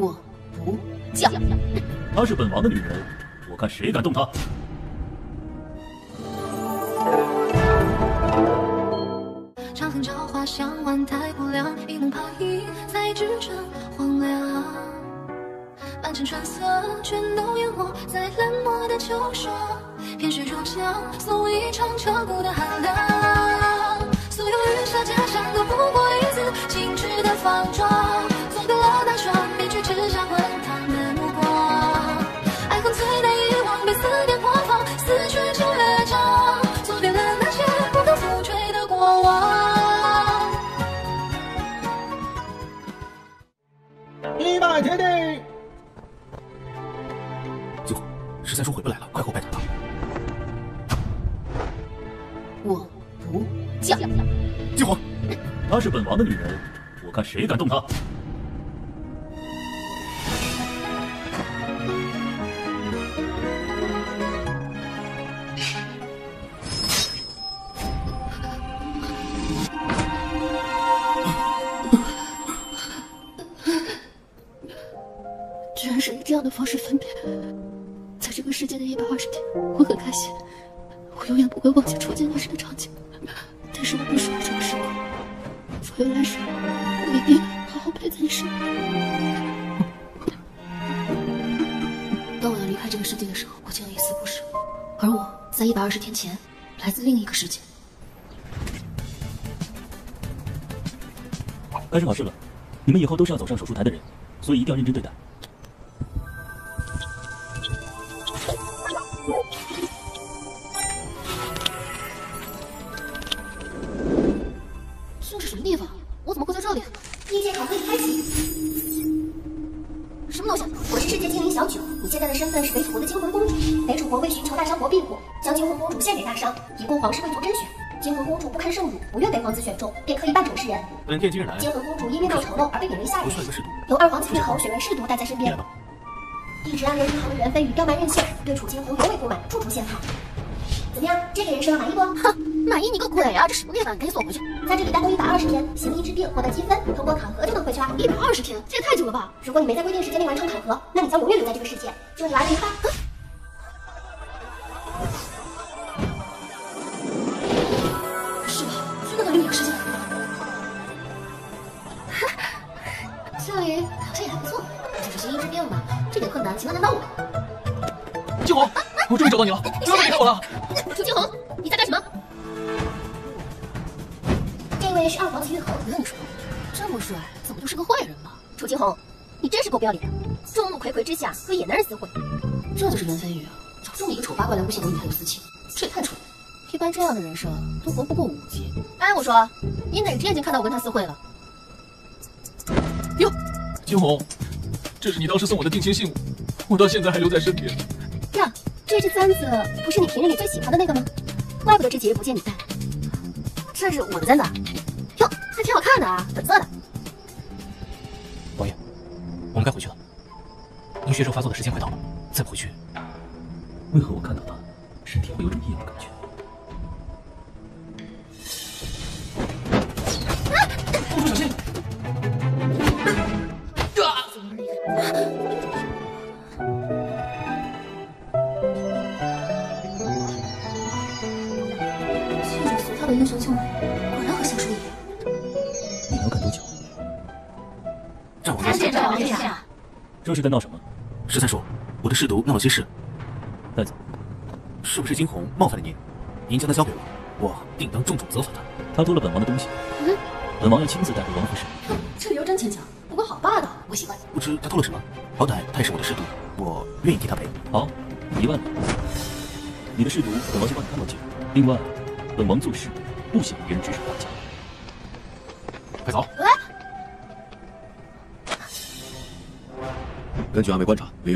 我不嫁。她是本王的女人，我看谁敢动她。长风朝花向晚太不良，一梦泡影在纸张荒凉。半城春色，全都淹没在冷漠的秋霜。偏送一场彻骨的寒凉。所有雨下加上都不过一次精致的放装，做对了那双吃下滚烫的目光。爱恨最难遗忘，被思念破防，思绪成乐章，做遍了那些不可复追的过往。一拜天地。九虎，十三叔回不来了，快后拜托他。我不嫁。金虎，她是本王的女人，我看谁敢动她。另一个世界。该是考试了，你们以后都是要走上手术台的人，所以一定要认真对待。二皇子玉衡选为侍读带在身边。一直暗恋玉衡的元妃与刁蛮任性，对楚清红尤为不满，处处陷害。怎么样，这个人设满意不？哼，满意你个鬼啊！这什么地方？赶紧锁回去！在这里待够一百二十天，行医治病获得积分，通过考核就能回去了。一百二十天，这也太久了吧？如果你没在规定时间内完成考核，那你将永远留在这个世界。都活不过五级。哎，我说，你哪只眼睛看到我跟他私会了？哟，金红，这是你当时送我的定情信物，我到现在还留在身边。呀，这只簪子不是你平日里最喜欢的那个吗？怪不得这几日不见你戴。这是我的簪子，哟，还挺好看的啊，粉色的。王爷，我们该回去了。您血肉发作的时间快到了，这是在闹什么？十三叔，我的侍读闹了些事，带走。是不是惊鸿冒犯了您？您将他交给我，我定当重重责罚他。他偷了本王的东西，嗯，本王要亲自带回王府审。哼，这理由真牵强，不过好霸道，我喜欢。不知他偷了什么，好歹他也是我的侍读，我愿意替他赔。好，一万两。你的侍读，本王先帮你看到紧。另外，本王做事不喜欢别人指手画脚。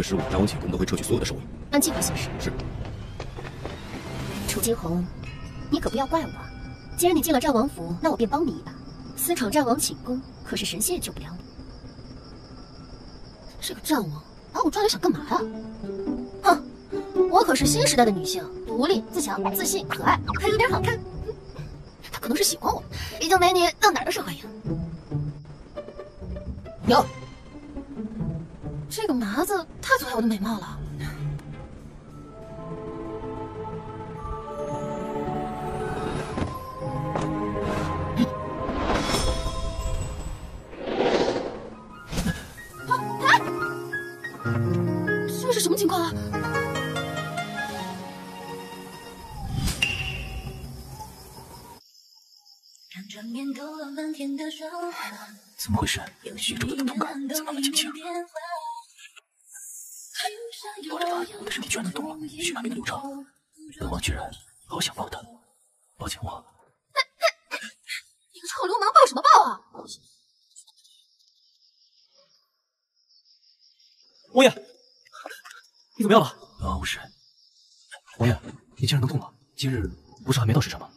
十五战王寝宫都会撤去所有的守卫。按计划行事。是。楚惊鸿，你可不要怪我。既然你进了战王府，那我便帮你一把。私闯战王寝宫，可是神仙也救不了你。这个战王把我抓来想干嘛呀？哼，我可是新时代的女性，独立、自强、自信、可爱，还有点好看。他可能是喜欢我，毕竟美女到哪儿都受欢迎。哟，的美貌了。这是什么情况啊？怎么回事？血还没能流畅。本王居然好想抱他，抱紧我。你个臭流氓，抱什么抱啊？王爷，你怎么样了？本王无事。王爷，你竟然能动了，今日不是还没到时辰吗？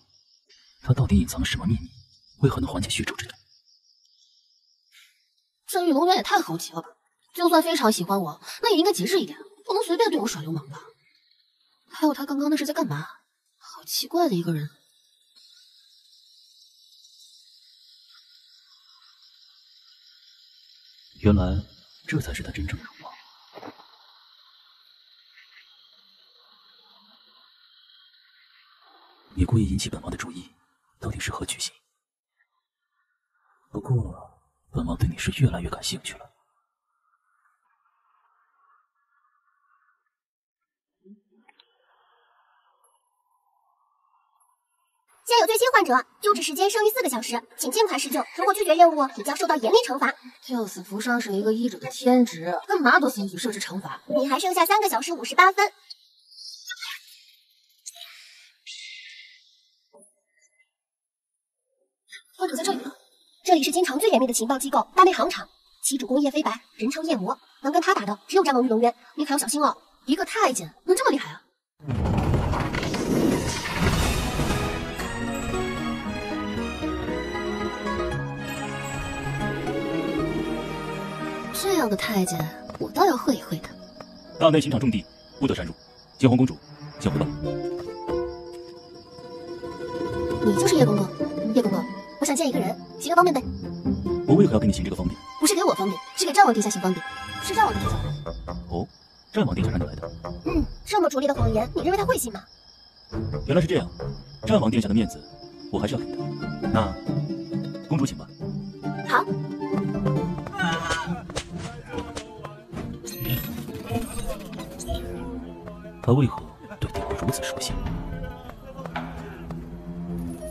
他到底隐藏了什么秘密？为何能缓解血咒之痛？这玉龙渊也太猴急了吧！就算非常喜欢我，那也应该节制一点，不能随便对我耍流氓吧？还有他刚刚那是在干嘛？好奇怪的一个人。原来这才是他真正的容貌。你故意引起本王的注意，到底是何居心？不过，本王对你是越来越感兴趣了。现有最新患者，救治时间剩余四个小时，请尽快施救。如果拒绝任务，你将受到严厉惩罚。救死扶伤是一个医者的天职，干嘛多此一举设置惩罚？你还剩下三个小时五十八分。患者在这里吗？这里是京城最严密的情报机构——大内行厂，其主攻叶飞白，人称夜魔，能跟他打的只有战王玉龙渊，你可要小心哦。一个太监能这么厉害啊？样的太监，我倒要会一会他。大内刑场重地，不得擅入。惊鸿公主，请回吧。你就是叶公公，叶公公，我想见一个人，行个方便呗。我为何要给你行这个方便？不是给我方便，是给战王殿下行方便。是战王殿下来。哦，战王殿下让你来的。嗯，这么拙劣的谎言，你认为他会信吗？原来是这样，战王殿下的面子，我还是要给的。那，公主请吧。好。他为何对帝国如此熟悉？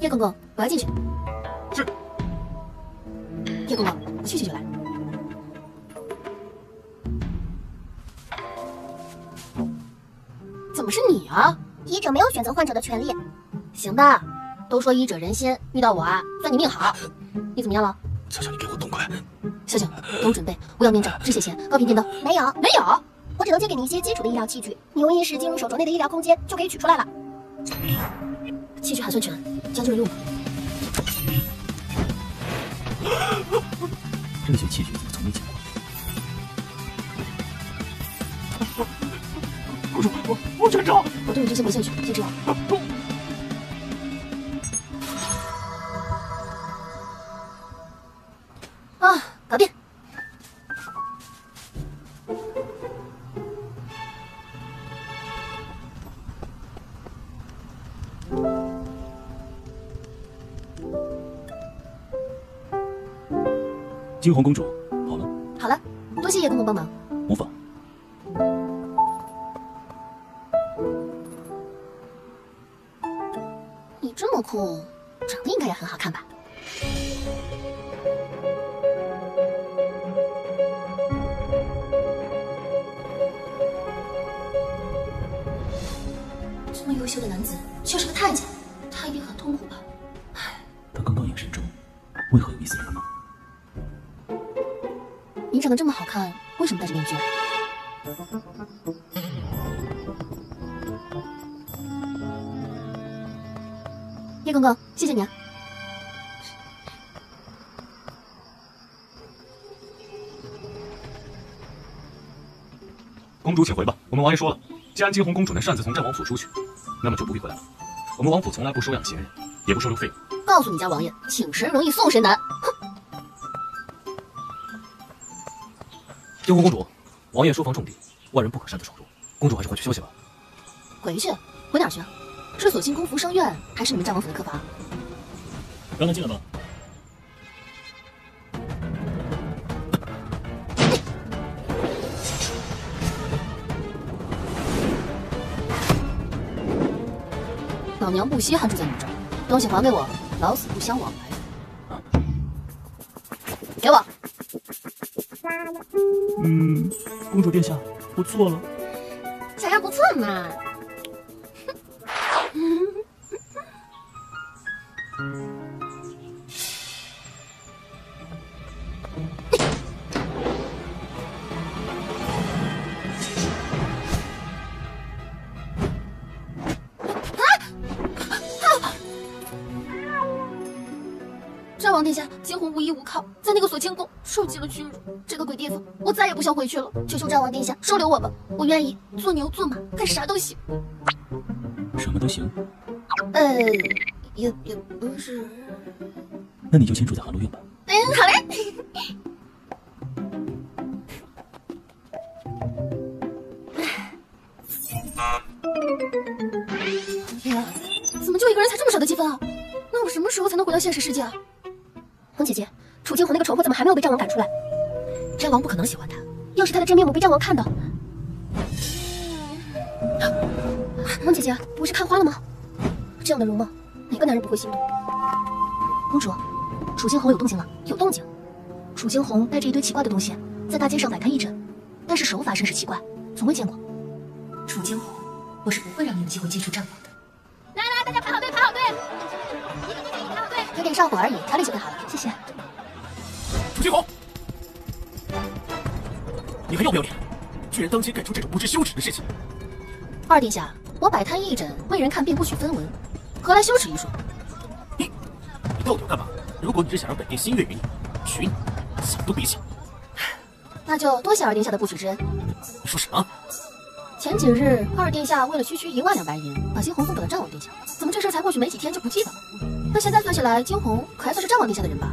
叶公公，我要进去。是。叶公公，我去去就来。怎么是你啊？医者没有选择患者的权利。行吧，都说医者仁心，遇到我啊，算你命好。你怎么样了？小小，你给我动快！小小，给我准备我要面罩、止血钳、高频电刀。没有，没有。能借给你一些基础的医疗器具，你用意识进入手镯内的医疗空间，就可以取出来了。器具还算全，将就着用吧。这些器具怎么从没见过？公主，我我全招。我对你这些没兴趣，先这样。惊鸿公主，然惊鸿公主能擅自从战王府出去，那么就不必回来了。我们王府从来不收养闲人，也不收留废物。告诉你家王爷，请神容易送神难。哼！惊鸿公主，王爷书房重地，外人不可擅自闯入。公主还是回去休息吧。回去？回哪儿去？是索性宫福生院，还是你们战王府的客房？让他进来吧。娘不稀罕住在你这儿，东西还给我，老死不相往来。给我！嗯，公主殿下，我错了。小样不错嘛。受尽了屈辱。这个鬼地方，我再也不想回去了。求求战王殿下收留我吧，我愿意做牛做马，干啥都行。什么都行，呃，也也不是。那你就先住在寒露院吧。嗯，好嘞。哎呀，怎么就一个人才这么少的积分啊？那我什么时候才能回到现实世界啊？红姐姐，楚清红那个蠢货怎么还没有被战王赶出来？战王不可能喜欢他。要是他的真面目被战王看到，红姐姐不是看花了吗？这样的容貌，哪个男人不会心动？公主，楚清红有动静了，有动静。楚清红带着一堆奇怪的东西，在大街上摆摊一阵，但是手法甚是奇怪，从未见过。楚清红，我是不会让你有机会接触战王的。来来，大家排好队，排好队。一个队一个排好队。有点上火而已，调理就变好了，谢谢。楚清红，你还要不要脸？居然当街干出这种不知羞耻的事情！二殿下，我摆摊义诊，为人看病不许分文，何来羞耻一说？你，你到底要干嘛？如果你是想让本殿心悦于你，娶你，想都别想。那就多谢二殿下的不娶之恩。你说什么？前几日二殿下为了区区一万两白银，把惊鸿送给了战王殿下，怎么这事才过去没几天就不记得了？那现在算起来，惊鸿可还算是战王殿下的人吧？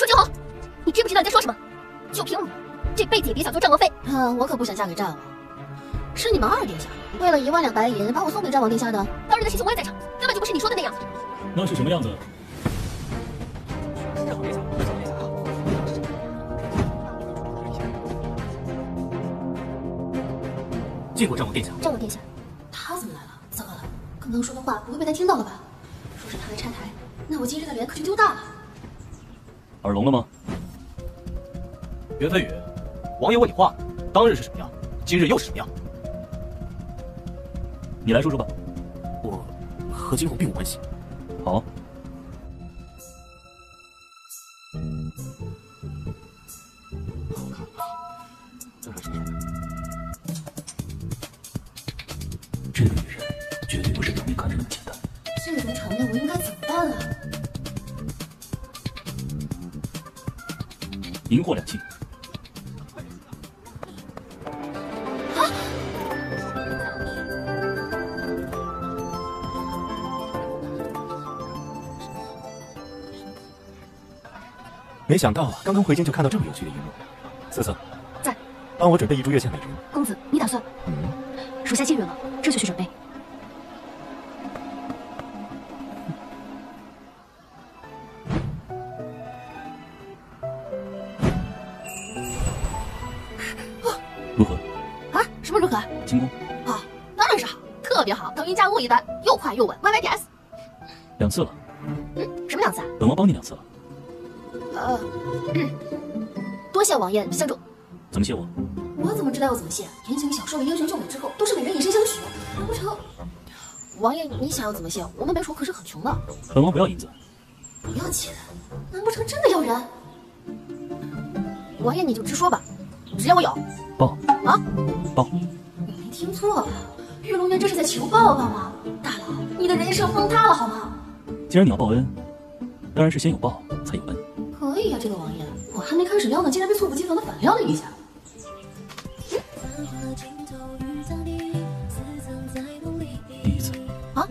楚清红，你知不知道你在说什么？就凭你，这辈子也别想做战王妃。啊，我可不想嫁给战王。是你们二殿下为了一万两白银把我送给战王殿下的。当日的事情我也在场，根本就不是你说的那样。那是什么样子？见过战王殿下。战王殿下，他怎么来了？糟糕了，刚刚说的话不会被他听到了吧？若是他来拆台，那我今日的脸可就丢大了。耳聋了吗？袁飞宇，王爷问你话，当日是什么样，今日又是什么样？你来说说吧。我和金红并无关系。好，这个女人绝对不是表面看着那么简单。这种场面我应该怎么办啊？银货两清。没想到刚刚回京就看到这么有趣的一幕。瑟瑟，在，帮我准备一株月下美人。公子，你打算？嗯，属下信任了，这就去准备。如何？进宫啊，当然是好，特别好，等于驾雾一般，又快又稳，YYDS。两次了，嗯，什么两次啊？本王帮你两次了，呃，嗯多谢王爷相助。怎么谢我？我怎么知道要怎么谢？言情小说的英雄救美之后都是美人以身相许，难不成？王爷，你想要怎么谢？我们北楚可是很穷的，本王不要银子，不要钱，难不成真的要人？王爷你就直说吧，只要我有。报啊？报！你没听错吧？玉龙园这是在求报告吗？大佬，你的人设崩塌了好吗？既然你要报恩，当然是先有报才有恩。可以呀、这个王爷，我还没开始撩呢，竟然被猝不及防的反撩了一下。第一次，啊？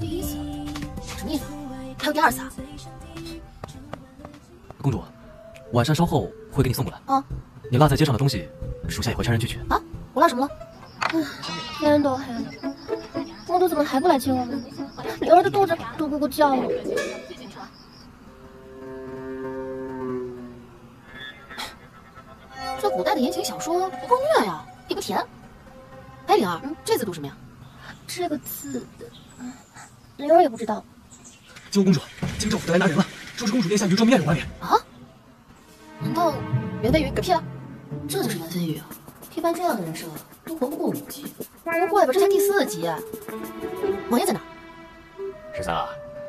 第一次？什么意思？还有第二次啊？晚上稍后会给你送过来。啊，你落在街上的东西，属下也会差人去取。啊，我落什么了？唉，天都黑了，公主怎么还不来接我们？灵儿的肚子都咕咕叫了。这古代的言情小说不够虐呀，也不甜。哎，灵儿，这字读什么呀？这个字，嗯灵儿也不知道。金公主，京兆府来拿人了，说是公主殿下与专门宴有关联。啊？难道袁飞宇嗝屁了？这就是袁飞宇啊！一般这样的人设都活不过五集，不会吧？这才第四集。王爷在哪？十三啊，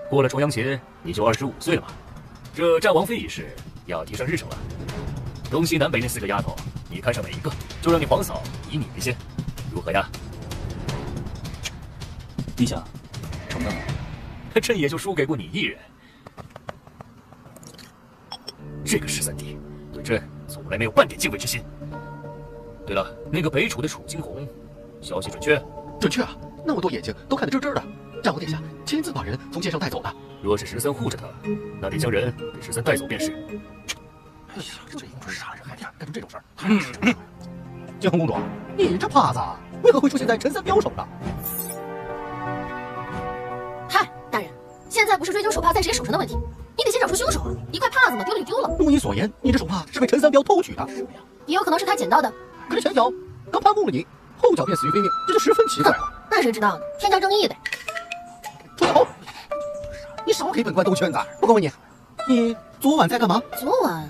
过了重阳节你就二十五岁了吧，这战王妃一事要提上日程了。东西南北那四个丫头，你看上哪一个，就让你皇嫂以你为先，如何呀？陛下，承办。朕也就输给过你一人。这个十三弟对朕从来没有半点敬畏之心。对了，那个北楚的楚惊鸿，消息准确？准确啊，那么多眼睛都看得真真的。战王殿下亲自把人从剑上带走的。若是十三护着他，那得将人给十三带走便是。哎呀，这这不是杀人害天，干出这种事儿。惊鸿公主，你这帕子为何会出现在陈三彪手上？嗨，大人，现在不是追究手帕在谁手上的问题，你得先找出凶手啊！一块帕子嘛，丢了就丢了。如你所言，你这手帕是被陈三彪偷取的，也有可能是他捡到的。可是前脚刚攀附了你，后脚便死于非命，这就十分奇怪了。那谁知道呢？天降正义呗。住口！你少给本官兜圈子！不过问你，你昨晚在干嘛？昨晚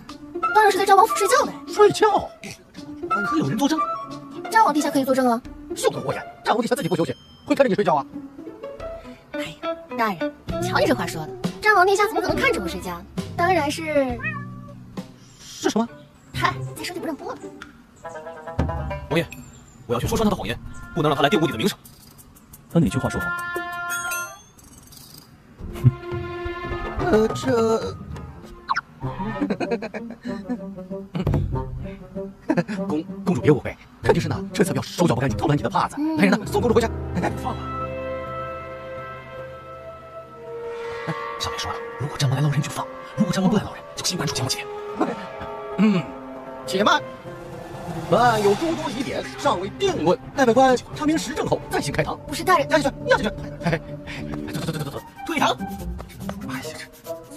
当然是在赵王府睡觉呗。睡觉？可有人作证？赵王陛下可以作证啊。休得胡言！赵王陛下自己不休息，会看着你睡觉啊？哎呀，大人，瞧你这话说的，赵王殿下怎么可能看着我睡觉？当然是……是什么？嗨，再说就不让播了。王爷，我要去说穿他的谎言，不能让他来玷污你的名声。他哪句话说谎？呃，这公公主别误会，肯定是那陈三彪手脚不干净偷了你的帕子。来人呐，送公主回家！放吧。上面说了，如果战王来捞人就放，如果战王不来捞人，就新官主前往解。嗯，且慢，本案有诸多疑点，尚未定论，待本官查明实证后再行开堂。不是大人，押下去，押下去！哎哎哎，走走走走走走，退堂！哎呀，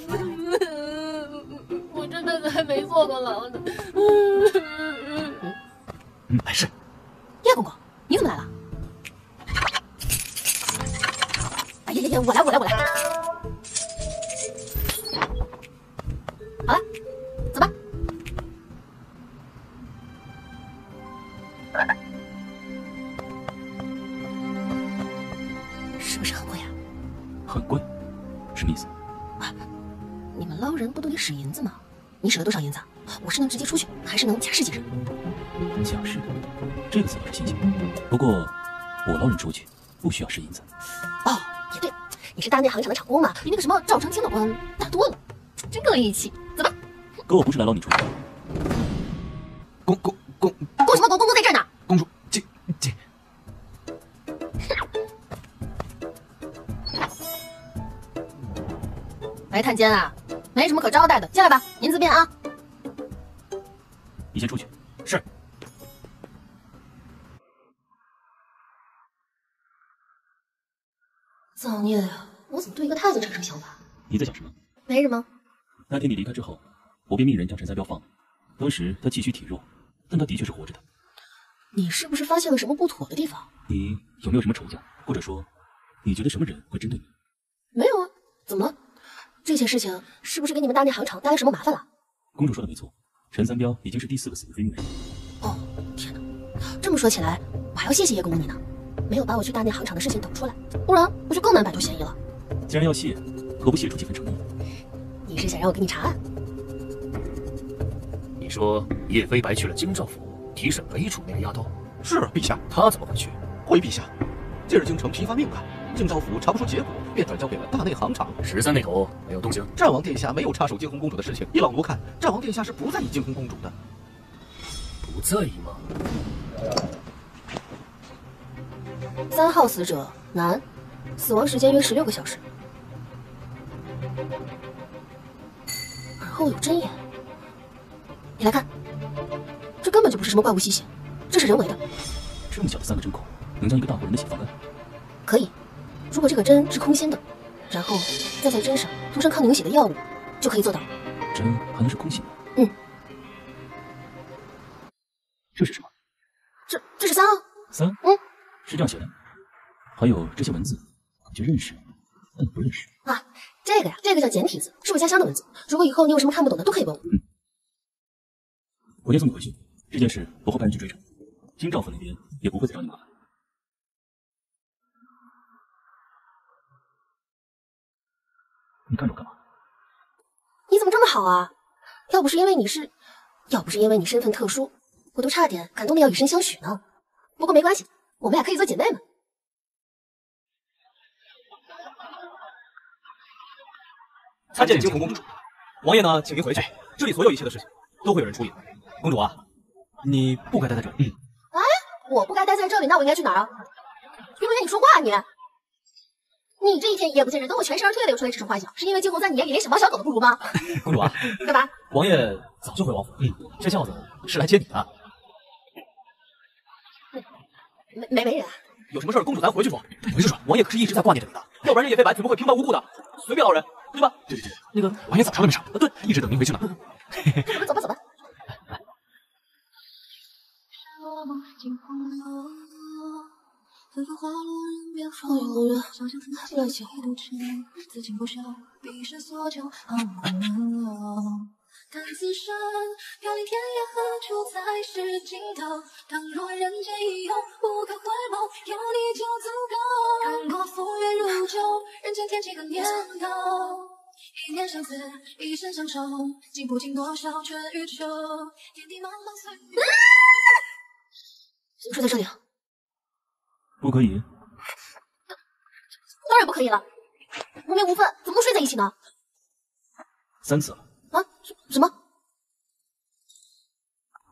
我真的还没坐过牢呢。嗯，没事。叶公公，你怎么来了？哎呀呀呀，我来，我来，我来。什么意思？啊你们捞人不都得使银子吗？你使了多少银子？我是能直接出去，还是能假释几日？假释，这个词倒是新鲜。不过我捞人出去不需要使银子。哦，也对，你是大内行厂的厂工嘛，比那个什么赵成清的官大多了，真够义气。走吧。可我不是来捞你出去的。白探监啊，没什么可招待的，进来吧，您自便啊。你先出去。是。造孽呀！我怎么对一个太子产生想法？你在想什么？没什么。那天你离开之后，我便命人将陈三彪放了。当时他气虚体弱，但他的确是活着的。你是不是发现了什么不妥的地方？你有没有什么仇家，或者说，你觉得什么人会针对你？没有啊，怎么了？这件事情是不是给你们大内行厂带来什么麻烦了？公主说的没错，陈三彪已经是第四个死于非命人。哦，天哪！这么说起来，我还要谢谢叶公公你呢，没有把我去大内行厂的事情抖出来，不然我就更难摆脱嫌疑了。既然要谢，何不谢出几分诚意？你是想让我给你查案？你说叶飞白去了京兆府提审北楚那个丫头？是啊，陛下。他怎么会去？回陛下，近日京城频发命案，京兆府查不出结果，便转交给了大内行场。十三那头没有动静。战王殿下没有插手惊鸿公主的事情，依老奴看，战王殿下是不在意惊鸿公主的。不在意吗？三号死者男，死亡时间约十六个小时，耳后有针眼，你来看，这根本就不是什么怪物吸血，这是人为的。这么小的三个针孔，能将一个大活人的血放干？可以，如果这个针是空心的，然后再在针上涂上抗凝血的药物，就可以做到。针还能是空心的？嗯。这是什么？这这是三啊。三？嗯，是这样写的。还有这些文字，就认识，但不认识。啊，这个呀，这个叫简体字，是我家乡的文字。如果以后你有什么看不懂的，都可以问我。嗯。我先送你回去，这件事我会派人去追查。金兆府那边也不会再找你麻烦。你看着我干嘛？你怎么这么好啊？要不是因为你是，要不是因为你身份特殊，我都差点感动的要以身相许呢。不过没关系，我们俩可以做姐妹们。参见惊鸿公主，王爷呢，请您回去。这里所有一切的事情都会有人处理。公主啊，你不该待在这里。嗯。哎，我不该待在这里，那我应该去哪儿啊？有没有跟你说话啊你？你这一天夜不见人，等我全身而退了又出来指手画脚，是因为惊鸿在你眼里连小猫小狗都不如吗？公主啊，干嘛？王爷早就回王府。嗯，这轿子是来接你的。没没没人。有什么事儿，公主咱回去说。回去说。王爷可是一直在挂念着你的，要不然叶非白怎么会平白无故的随便老人？对吧？对对对，那个王爷早上都没上，对，一直等您回去呢。走吧走吧。放眼望月，热情。敢自身飘零天涯，何处才是尽头？倘若人间已有无可回眸，有你就足够。看过浮云如旧，人间天几个年头？一念相思，一生相守，经不经多少春与秋？天地茫茫岁月。睡在这里？不可以。当然不可以了，无名无分，怎么能睡在一起呢？三次了。啊？什什么？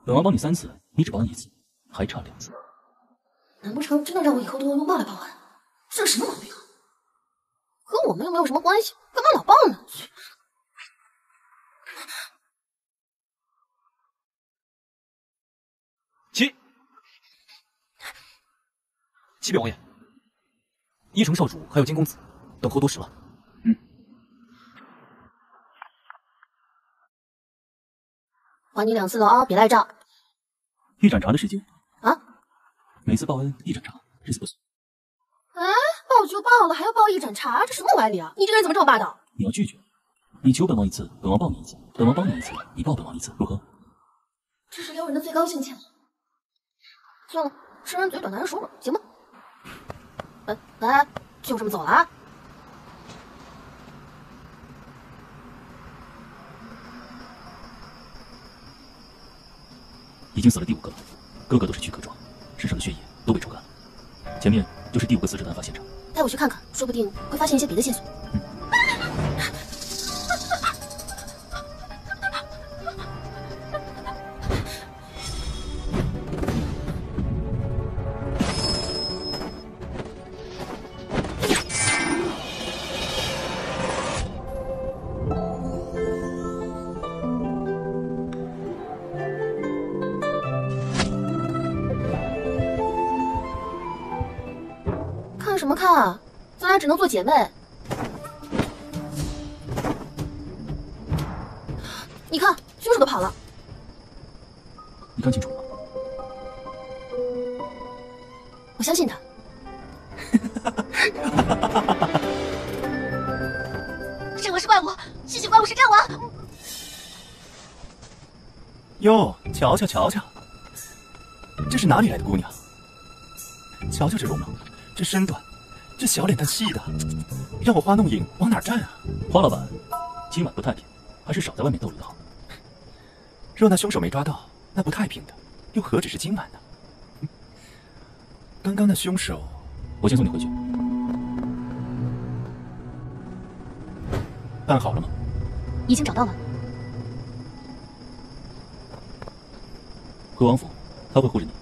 本王帮你三次，你只帮一次，还差两次。难不成真的让我以后都用拥抱来报恩？这是什么毛病啊？和我们又没有什么关系，干嘛老抱呢？起！启禀王爷，一城少主还有金公子等候多时了。嗯还你两次了啊！别赖账。一盏茶的时间啊？每次报恩一盏茶，日子不算。哎，报就报了，还要报一盏茶，这什么歪理啊？你这个人怎么这么霸道？你要拒绝，你求本王一次，本王报你一次；本王帮你一次，你报本王一次，如何？这是撩人的最高境界了。算了，吃人嘴短，拿人手软，行吗？哎哎，就这么走了啊？已经死了第五个了，个个都是躯壳状，身上的血液都被抽干了。前面就是第五个死者的案发现场，带我去看看，说不定会发现一些别的线索。瞧瞧瞧瞧，这是哪里来的姑娘？瞧瞧这容貌，这身段。这小脸蛋细的，让我花弄影往哪站啊？花老板，今晚不太平，还是少在外面逗留的好。若那凶手没抓到，那不太平的又何止是今晚呢？刚刚那凶手，我先送你回去。办好了吗？已经找到了。回王府，他会护着你。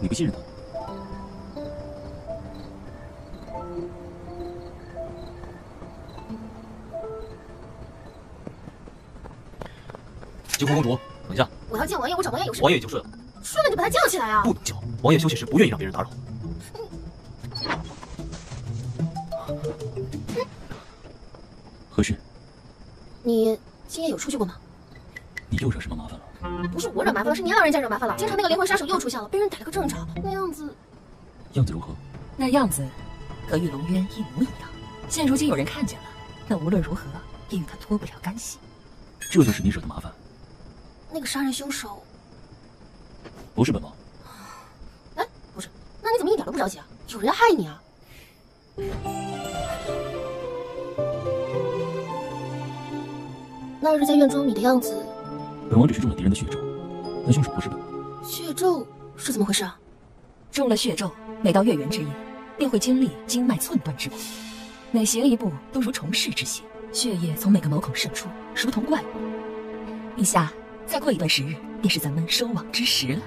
你不信任他？惊鸿公主，等一下，我要见王爷，我找王爷有事。王爷已经睡了，睡了你把他叫起来啊！不能叫。王爷休息时不愿意让别人打扰。样子和玉龙渊一模一样。现如今有人看见了，那无论如何也与他脱不了干系。这就是你惹的麻烦？那个杀人凶手不是本王。哎，不是，那你怎么一点都不着急啊？有人要害你啊！那日在院中你的样子，本王只是中了敌人的血咒，但凶手不是本王。血咒是怎么回事啊？中了血咒，每到月圆之夜，便会经历经脉寸断之苦，每行一步都如虫噬之血，血液从每个毛孔渗出，如同怪物。陛下，再过一段时日，便是咱们收网之时了。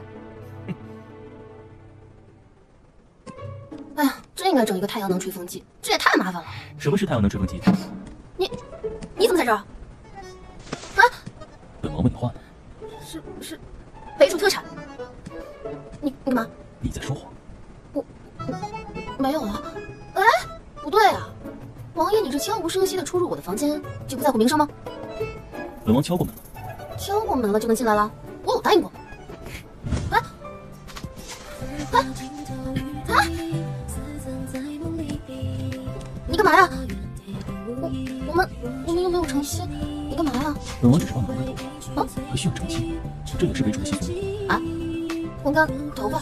哎呀，真应该整一个太阳能吹风机，这也太麻烦了。什么是太阳能吹风机？你，你怎么在这儿？啊？本王问你话呢。是是，北楚特产。你你干嘛？你在说谎。我没有啊。哎，不对啊，王爷，你这悄无声息的出入我的房间，就不在乎名声吗？本王敲过门了。敲过门了就能进来了？我有答应过。哎，哎啊！你干嘛呀？我我们我们又没有成亲，你干嘛呀？本王只是帮忙干头啊，还需要成亲，这也是北楚的习俗啊。烘干头发。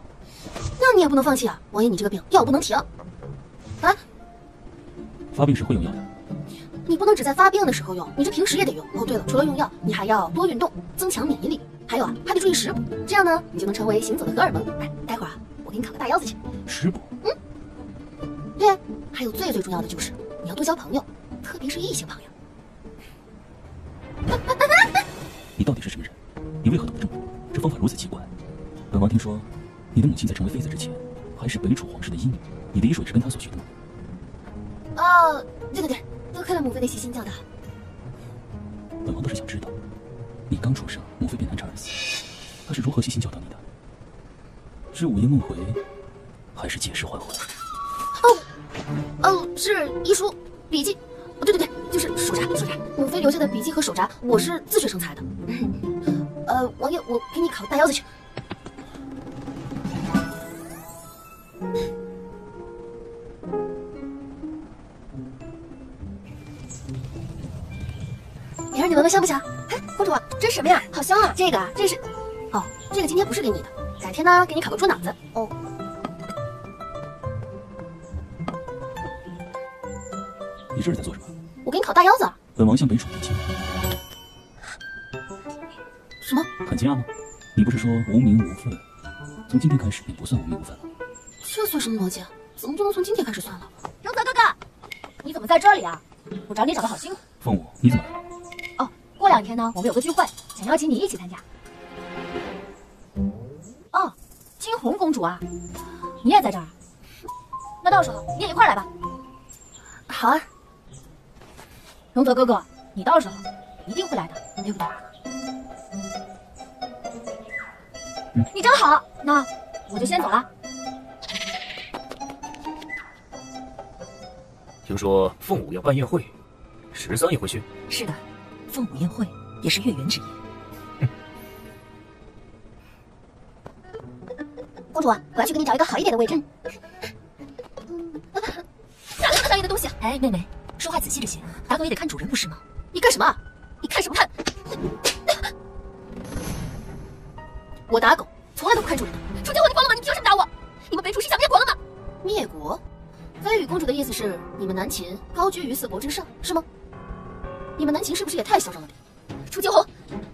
那你也不能放弃啊，王爷，你这个病药不能停。啊？发病时会用药的。你不能只在发病的时候用，你这平时也得用。哦，对了，除了用药，你还要多运动，增强免疫力。还有啊，还得注意食补，这样呢，你就能成为行走的荷尔蒙。哎，待会儿啊，我给你烤个大腰子去。食补？嗯。对啊，还有最最重要的就是你要多交朋友，特别是异性朋友。你到底是什么人？你为何懂这么多？这方法如此奇怪。本王听说，你的母亲在成为妃子之前，还是北楚皇室的医女，你的医术也是跟她所学的吗？哦，对对对，多亏了母妃的悉心教导。本王倒是想知道，你刚出生，母妃便难产而死，她是如何悉心教导你的？是午夜梦回，还是借尸还魂？哦，哦，是医书笔记。哦，对对对，就是手札，手札，母妃留下的笔记和手札，我是自学成才的。呃，王爷，我给你烤大腰子去。妍儿，你闻闻香不香？哎，公主，这是什么呀？好香啊！这个啊，这是……哦，这个今天不是给你的，改天呢，给你烤个猪脑子。哦。你这是在做什么？我给你烤大腰子。本王向北楚提亲。什么？很惊讶吗？你不是说无名无分，从今天开始你不算无名无分了？这算什么逻辑？怎么就能从今天开始算了？荣泽哥哥，你怎么在这里啊？我找你找的好辛苦。凤舞，你怎么来了？哦，过两天呢，我们有个聚会，想邀请你一起参加。哦，惊鸿公主啊，你也在这儿？那到时候你也一块来吧。好啊。荣泽哥哥，你到时候一定会来的，对不对？嗯、你真好，那我就先走了。听说凤舞要办宴会，十三也会去。是的，凤舞宴会也是月圆之夜。公主，我要去给你找一个好一点的位置。哪来那么大一的东西？哎，妹妹。说话仔细着些，打狗也得看主人，不是吗？你干什么？你看什么看？我打狗从来都不看主人的。楚清河，你疯了吗？你凭什么打我？你们北楚是想灭国了吗？灭国？飞羽公主的意思是，你们南秦高居于四国之上，是吗？你们南秦是不是也太嚣张了点？楚惊鸿，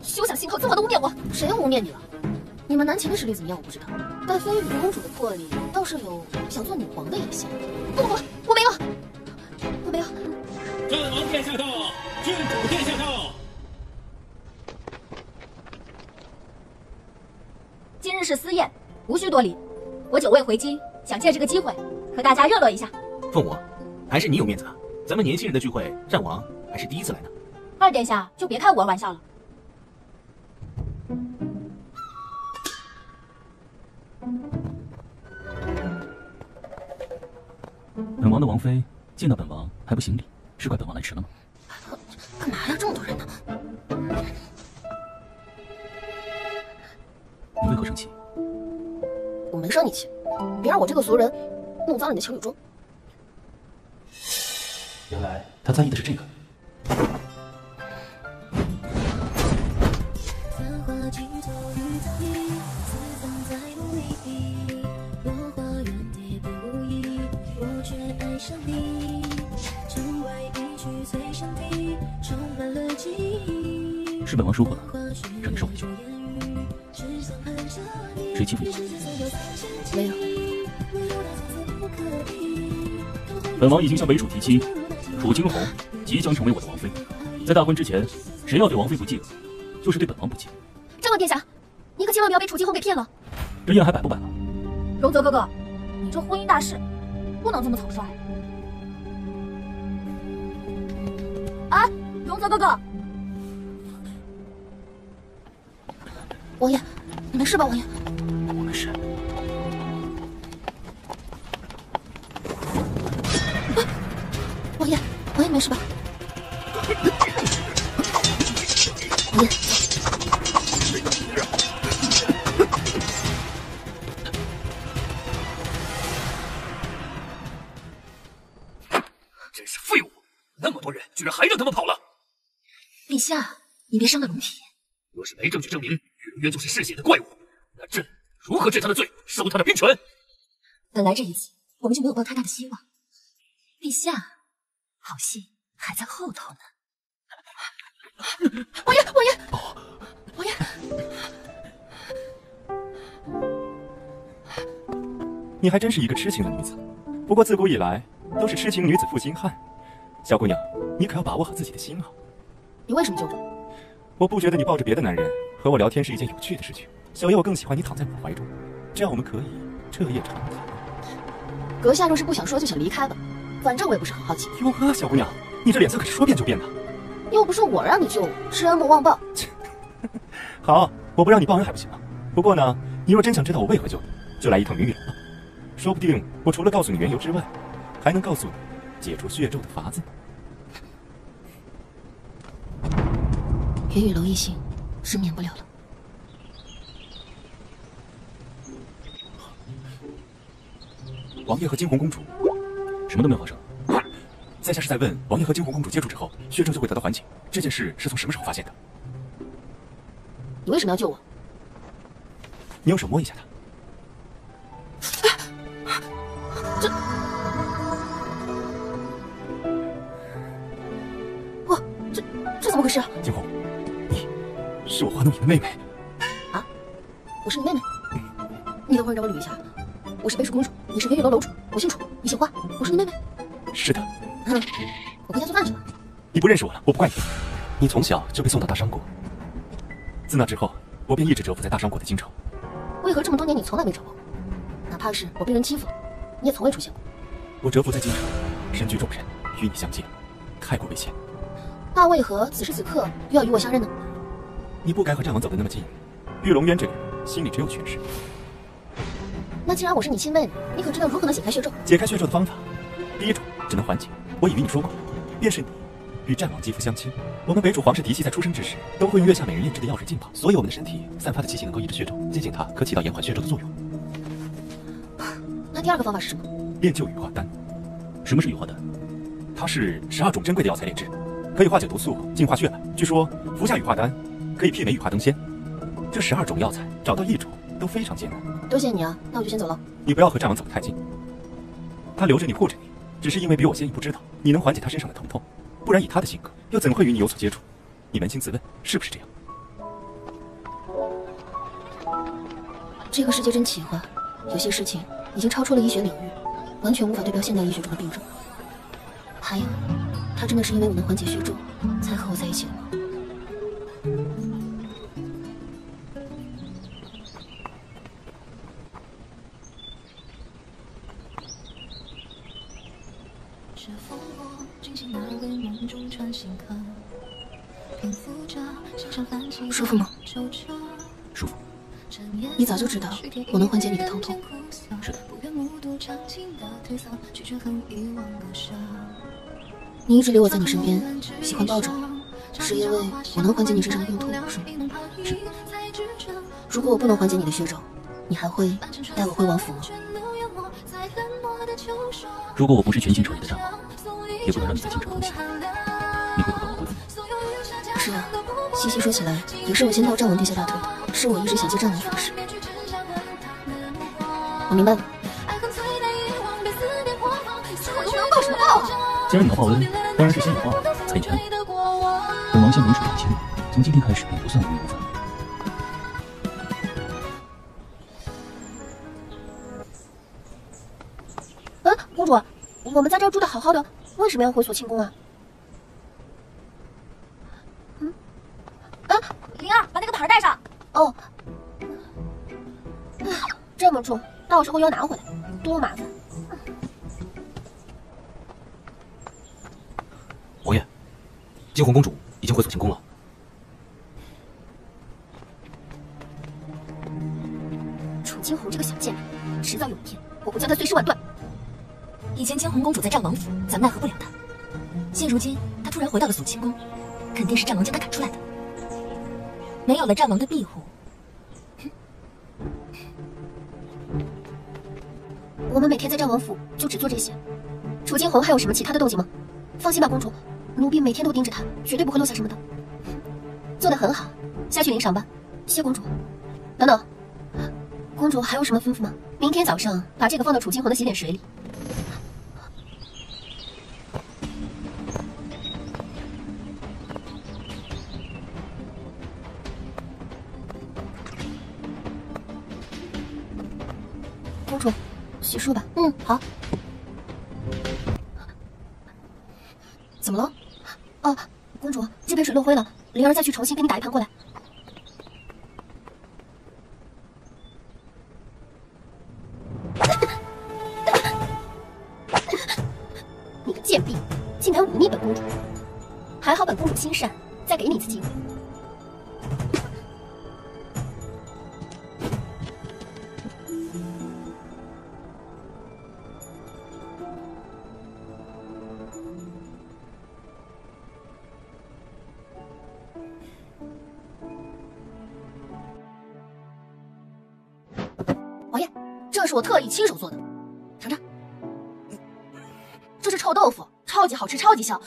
休想信口雌黄的污蔑我！谁污蔑你了？你们南秦的实力怎么样我不知道，但飞羽公主的魄力倒是有想做女皇的野心。不不不，我没有，我没有。战王殿下到，郡主殿下到。今日是私宴，无需多礼。我久未回京，想借这个机会和大家热络一下。凤舞，还是你有面子啊！咱们年轻人的聚会，战王还是第一次来呢。二殿下就别开我玩笑了。本王的王妃见到本王还不行礼，是怪本王来迟了吗？干嘛呀？这么多人呢？你为何生气？我没生你气，别让我这个俗人弄脏了你的情侣装。原来他在意的是这个。是本王疏忽了，让你受委屈。谁欺负你？没有。本王已经向北楚提亲，楚惊鸿即将成为我的王妃。在大婚之前，谁要对王妃不敬，就是对本王不敬。张王殿下，你可千万不要被楚惊鸿给骗了。这宴还摆不摆了？荣泽哥哥，你这婚姻大事不能这么草率。啊，荣泽哥哥。王爷，你没事吧？王爷，没事吧？王爷，真是废物！那么多人，居然还让他们跑了！陛下，你别伤了龙体。若是没证据证明玉龙渊就是嗜血的怪物，那朕如何治他的罪，收他的兵权？本来这一次我们就没有抱太大的希望，陛下，好戏还在后头呢。王爷，王爷，王爷，你还真是一个痴情的女子。不过自古以来都是痴情女子负心汉，小姑娘，你可要把握好自己的心啊！你为什么救我？我不觉得你抱着别的男人和我聊天是一件有趣的事情。小爷我更喜欢你躺在我怀中，这样我们可以彻夜长谈。阁下若是不想说，就请离开吧。反正我也不是很好奇。哟呵，小姑娘，你这脸色可是说变就变的。又不是我让你救我，知恩不忘报。好，我不让你报恩还不行吗？不过呢，你若真想知道我为何救你，就来一趟云雨楼吧。说不定我除了告诉你缘由之外，还能告诉你解除血咒的法子。云雨楼一行是免不了了。王爷和惊鸿公主什么都没有发生。在下是在问，王爷和惊鸿公主接触之后，血咒就会得到缓解。这件事是从什么时候发现的？你为什么要救我？你用手摸一下它。这，哇，这这怎么回事？啊惊鸿，你是我花弄影的妹妹。啊，我是你妹妹。你等会儿让我捋一下。我是北蜀公主，你是云雨楼楼主，我姓楚，你姓花，我是你妹妹。是的。嗯，我回家做饭去了。你不认识我了，我不怪你。你从小就被送到大商国，自那之后，我便一直蛰伏在大商国的京城。为何这么多年你从来没找过我？哪怕是我被人欺负了，你也从未出现过。我蛰伏在京城，身居重任，与你相见，太过危险。那为何此时此刻又要与我相认呢？你不该和战王走得那么近。玉龙渊这个人心里只有权势。那既然我是你亲妹妹，你可知道如何能解开血咒？解开血咒的方法，第一种只能缓解。我以为你说过，便是你与战王肌肤相亲。我们北楚皇室嫡系在出生之时，都会用月下美人炼制的药水浸泡，所以我们的身体散发的气息能够抑制血咒，接近它可起到延缓血咒的作用。那第二个方法是什么？炼就羽化丹。什么是羽化丹？它是十二种珍贵的药材炼制，可以化解毒素，净化血脉。据说服下羽化丹，可以媲美羽化登仙。这十二种药材，找到一种都非常艰难。多谢你啊，那我就先走了。你不要和战王走得太近，他留着你护着你，只是因为比我先一步知道你能缓解他身上的疼痛。不然以他的性格，又怎会与你有所接触？你扪心自问，是不是这样？这个世界真奇幻，有些事情已经超出了医学领域，完全无法对标现代医学中的病症。还有，他真的是因为我能缓解血肿，才和我在一起的吗？舒服吗？舒服。你早就知道我能缓解你的疼痛。是的。你一直留我在你身边，喜欢抱着我，是因为我能缓解你身上的病痛，是吗？是。如果我不能缓解你的血肿，你还会带我回王府吗？如果我不是全心宠你的战王，也不能让你在京城空闲。你会不跟我回府？是啊，细细说起来，也是我先到战王殿下大腿的，是我一直想接战王府的事。我明白了。你能报什么报啊？既然你要报恩，当然是先有报。蔡琛，本王向明楚两清，从今天开始便不算无缘无分。嗯，公主，我们在这儿住的好好的，为什么要回锁庆宫啊？嗯，啊，灵儿，把那个板带上。哦。这么重，到时候要拿回来，多麻烦。王爷，惊鸿公主已经回锁庆宫了。楚惊鸿这个小贱人，迟早有一天，我会将她碎尸万段。以前惊鸿公主在战王府，咱们奈何不了她。现如今她突然回到了锁清宫，肯定是战王将她赶出来的。没有了战王的庇护。我们每天在战王府就只做这些。楚惊鸿还有什么其他的动静吗？放心吧，公主，奴婢每天都盯着他，绝对不会漏下什么的。做得很好，下去领赏吧。谢公主。等等，公主还有什么吩咐吗？明天早上把这个放到楚惊鸿的洗脸水里。嗯，好。怎么了？哦，公主，这杯水落灰了，灵儿再去重新给你打一盆过来。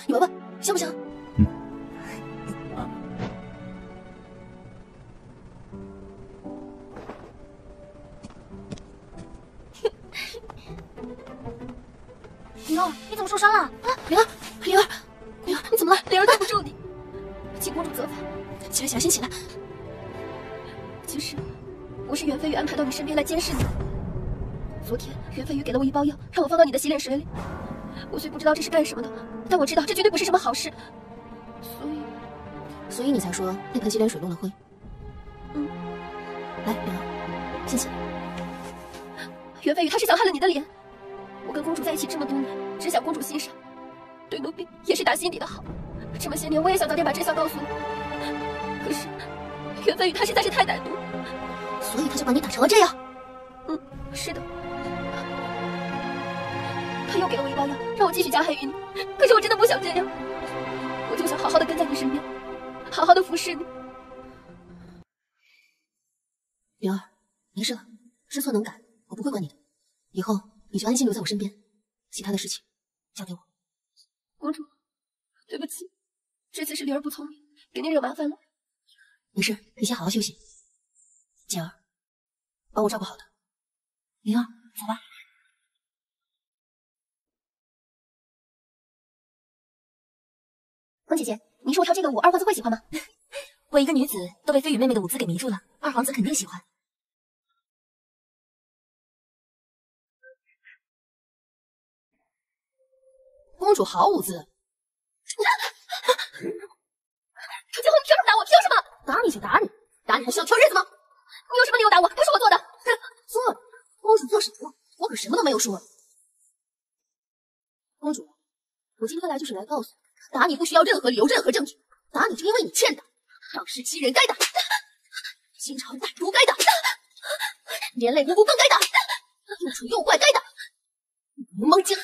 你闻闻，香不香？嗯。灵儿，你怎么受伤了？啊，灵儿，灵儿，灵儿，你怎么了？灵儿对不住你，请公主责罚。起来，起来，先起来。其实，我是袁飞宇安排到你身边来监视你。昨天袁飞宇给了我一包药，让我放到你的洗脸水里。我虽不知道这是干什么的，但我知道这绝对不是什么好事。所以，所以你才说那盆洗脸水落了灰。帮我照顾好的。灵儿，走吧。风姐姐，您说我跳这个舞，二皇子会喜欢吗？我一个女子都被飞羽妹妹的舞姿给迷住了，二皇子肯定喜欢。公主好舞姿。楚清红，凭什么打我？凭什么？打你就打你，打你还需要挑日子吗？你有什么理由打我？不是我做的。做了，公主做什么了？我说。公主，我今天来就是来告诉你，打你不需要任何理由、任何证据，打你就因为你欠打，仗势欺人该打，心肠歹毒该打，连累无辜更该打，又蠢又怪该打，柠檬精。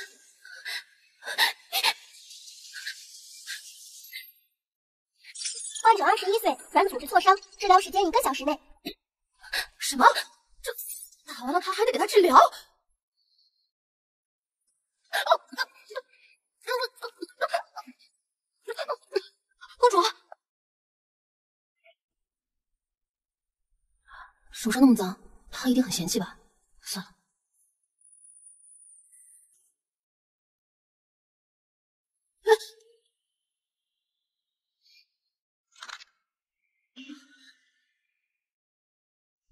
患者二十一岁，软组织挫伤，治疗时间一个小时内。什么？这打完了他还得给他治疗？公主，手上那么脏，他一定很嫌弃吧？算了。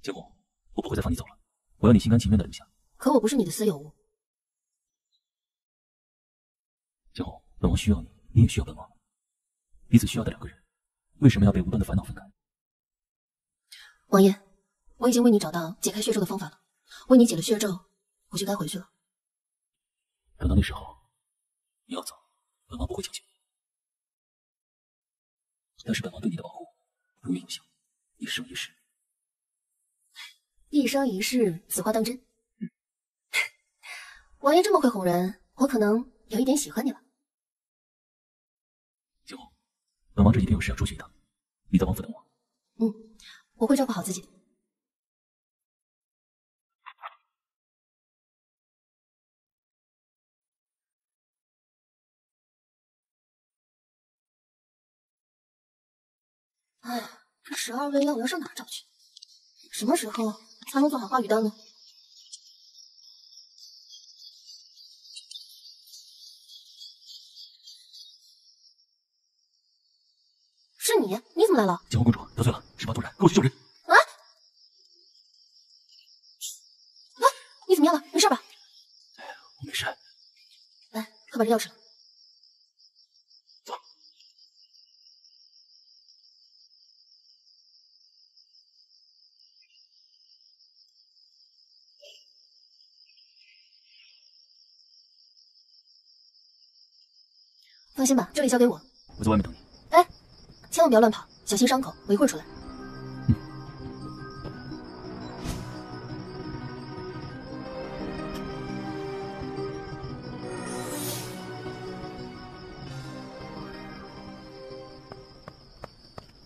景红，我不会再放你走了，我要你心甘情愿的留下。可我不是你的私有物。景红，本王需要你，你也需要本王。彼此需要的两个人，为什么要被无端的烦恼分开？王爷，我已经为你找到解开血咒的方法了，为你解了血咒，我就该回去了。等到那时候，你要走，本王不会强求你。但是本王对你的保护，如愿以偿，一生一世。一生一世，此话当真？嗯，王爷这么会哄人，我可能有一点喜欢你了。景红，本王这几天有事要出去一趟，你在王府等我。嗯，我会照顾好自己的。哎呀，这十二味药我要上哪找去？什么时候才能做好化瘀丹呢？是你？你怎么来了？景红公主得罪了，事发突然，跟我去救人。啊！啊！你怎么样了？没事吧？我没事。来，快把这钥匙。放心吧，这里交给我。我在外面等你。哎，千万不要乱跑，小心伤口，我一会儿出来。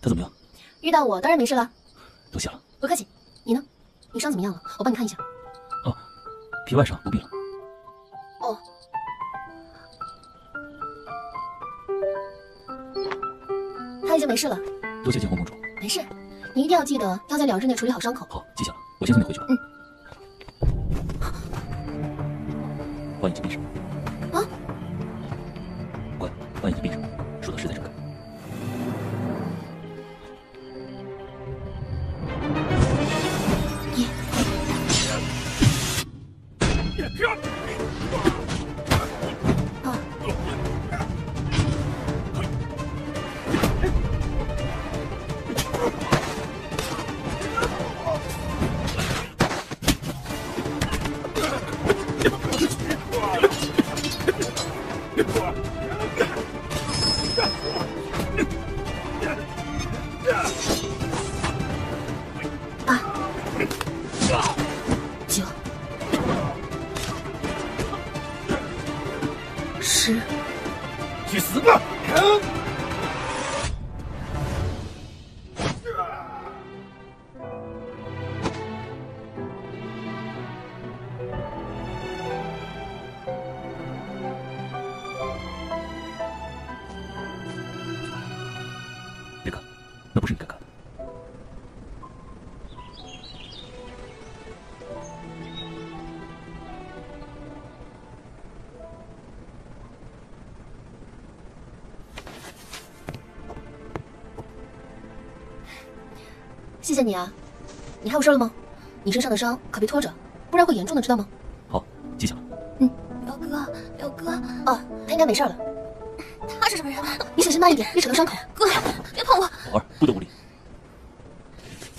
他怎么样？遇到我当然没事了。多谢了。不客气。你呢？你伤怎么样了？我帮你看一下。哦，皮外伤，不必了。已经没事了。多谢景红公主。没事，你一定要记得要在两日内处理好伤口。好，记下了。我先送你回去吧。嗯。换眼睛闭上。谢谢你啊。你还有事了吗？你身上的伤可别拖着，不然会严重的，知道吗？好，记下了。嗯表哥，表哥，哦，他应该没事了。他是什么人？你小心慢一点，别扯到伤口。哥，别碰我！宝儿，不得无礼。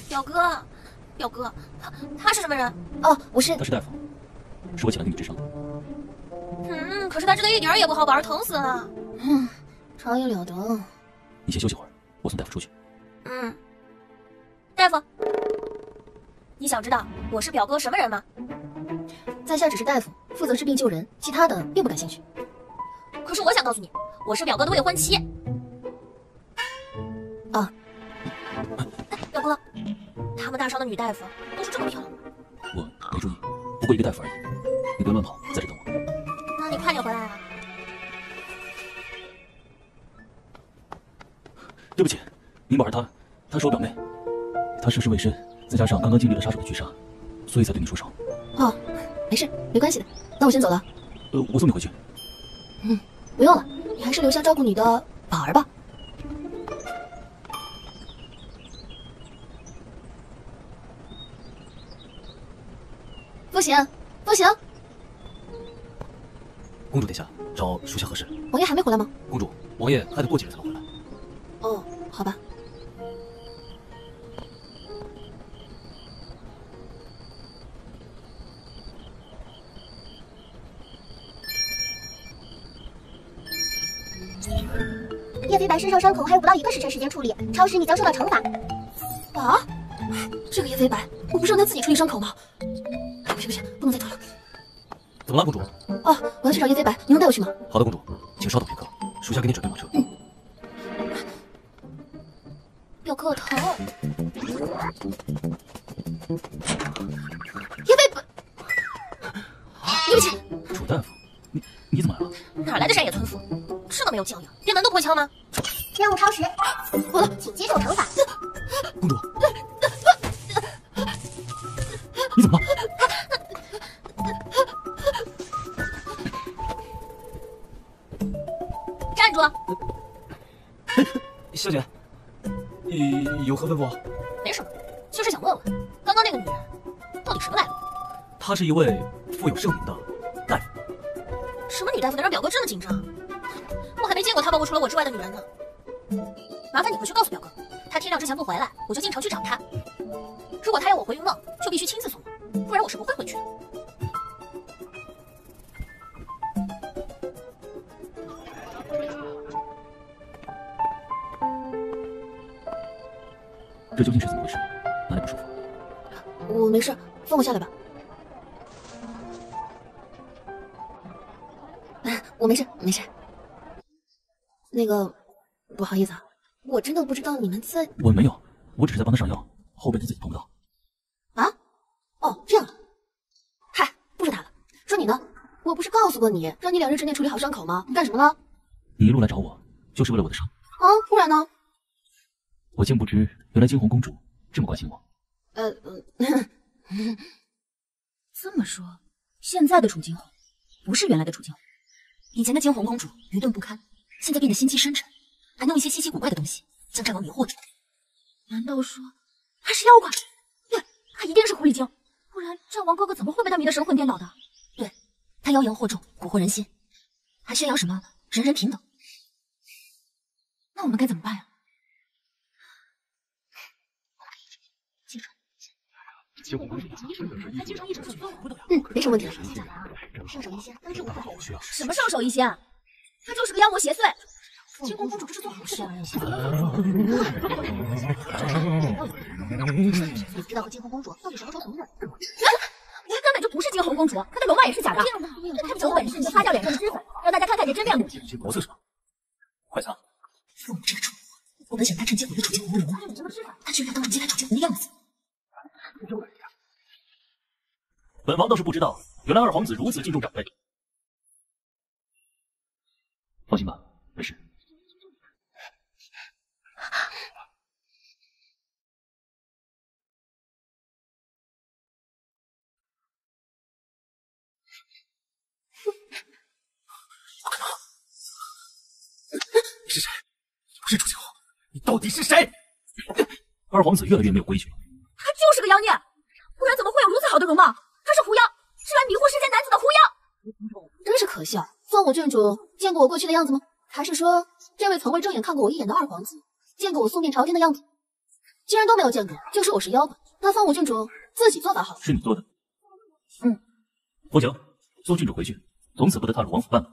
表哥，表哥，他他是什么人？哦，我是他是大夫，是我请来给你治伤的。嗯，可是他治的一点儿也不好，宝儿疼死了。我是表哥什么人吗？在下只是大夫，负责治病救人，其他的并不感兴趣。可是我想告诉你，我是表哥的未婚妻。呃，我送你回去。嗯，不用了，你还是留下照顾你的宝儿吧。不行，不行，公主殿下，找属下何事？王爷还没回来吗？公主，王爷还得过几日才能回来。哦，好吧。叶飞白身上伤口还有不到一个时辰时间处理，超时你将受到惩罚。啊！这个叶飞白，我不是让他自己处理伤口吗？不行不行，不能再拖了。怎么了，公主？哦，我要去找叶飞白，你能带我去吗？好的，公主，请稍等片刻，属下给你准备马车。表哥，我疼。叶飞白，对不起，楚大夫，你你怎么来了？哪来的山野村夫？这么没有教养，连门都不会敲吗？任务超时，完了，请接受惩罚。公主，你怎么了？站住！小姐，你有何吩咐？没什么，就是想问问，刚刚那个女人到底什么来路？她是一位富有盛名的大夫。什么女大夫能让表哥这么紧张？我还没见过他抱过除了我之外的女人呢。麻烦你回去告诉表哥，他天亮之前不回来，我就进城去找他。如果他要我回云梦，就必须亲自送我，不然我是不会回去的。这究竟是怎么回事？哪里不舒服？我没事，放我下来吧。好意思啊，我真的不知道你们在我没有，我只是在帮他上药，后边他自己碰不到。啊？哦，这样啊。嗨，不说他了，说你呢？我不是告诉过你，让你两日之内处理好伤口吗？你干什么了？你一路来找我，就是为了我的伤。啊，不然呢？我竟不知，原来惊鸿公主这么关心我。呃，呃，这么说，现在的楚惊鸿不是原来的楚惊鸿，以前的惊鸿公主愚钝不堪，现在变得心机深沉，还弄一些稀奇古怪的东西将战王迷惑住。难道说他是妖怪？对，他一定是狐狸精，不然战王哥哥怎么会被他迷得神魂颠倒的？对，他妖言惑众，蛊惑人心，还宣扬什么人人平等。那我们该怎么办呀？惊鸿公主，嗯，没什么问题了。上手一仙，当之无愧。什么上手一仙？他就是个妖魔邪祟。惊鸿公主这是做好事啊！你知道和金红公主到底什么时候同的？她根本就不是金红公主，她的容貌也是假的。有本事你就擦掉脸上的脂粉，让大家看看你的真面目。磨蹭什么？快擦！这个蠢货，不能想他趁机毁了楚惊鸿的容貌，他居然当众揭开楚惊鸿的样子。本王倒是不知道，原来二皇子如此敬重长辈。放心吧，是谁？你不是楚惊鸿，你到底是谁？二皇子越来越没有规矩了。他就是个妖孽，不然怎么会有如此好的容貌？他是狐妖，是来迷惑世间男子的狐妖。真是可笑！凤舞郡主见过我过去的样子吗？还是说，这位从未正眼看过我一眼的二皇子，见过我素面朝天的样子？既然都没有见过，就说我是妖怪，那凤舞郡主自己做法好了。是你做的。嗯。不行，送郡主回去，从此不得踏入王府半步。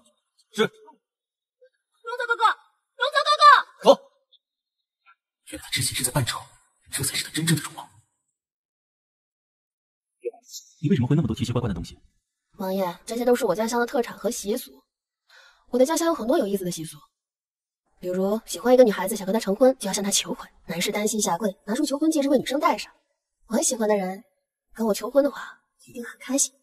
是。龙泽哥哥，龙泽哥哥，走。原来他之前是在扮丑，这才是他真正的容貌。你为什么会那么多奇奇怪怪的东西？王爷，这些都是我家乡的特产和习俗。我的家乡有很多有意思的习俗，比如喜欢一个女孩子，想跟她成婚，就要向她求婚，男士单膝下跪，拿出求婚戒指为女生戴上。我很喜欢的人跟我求婚的话，一定很开心。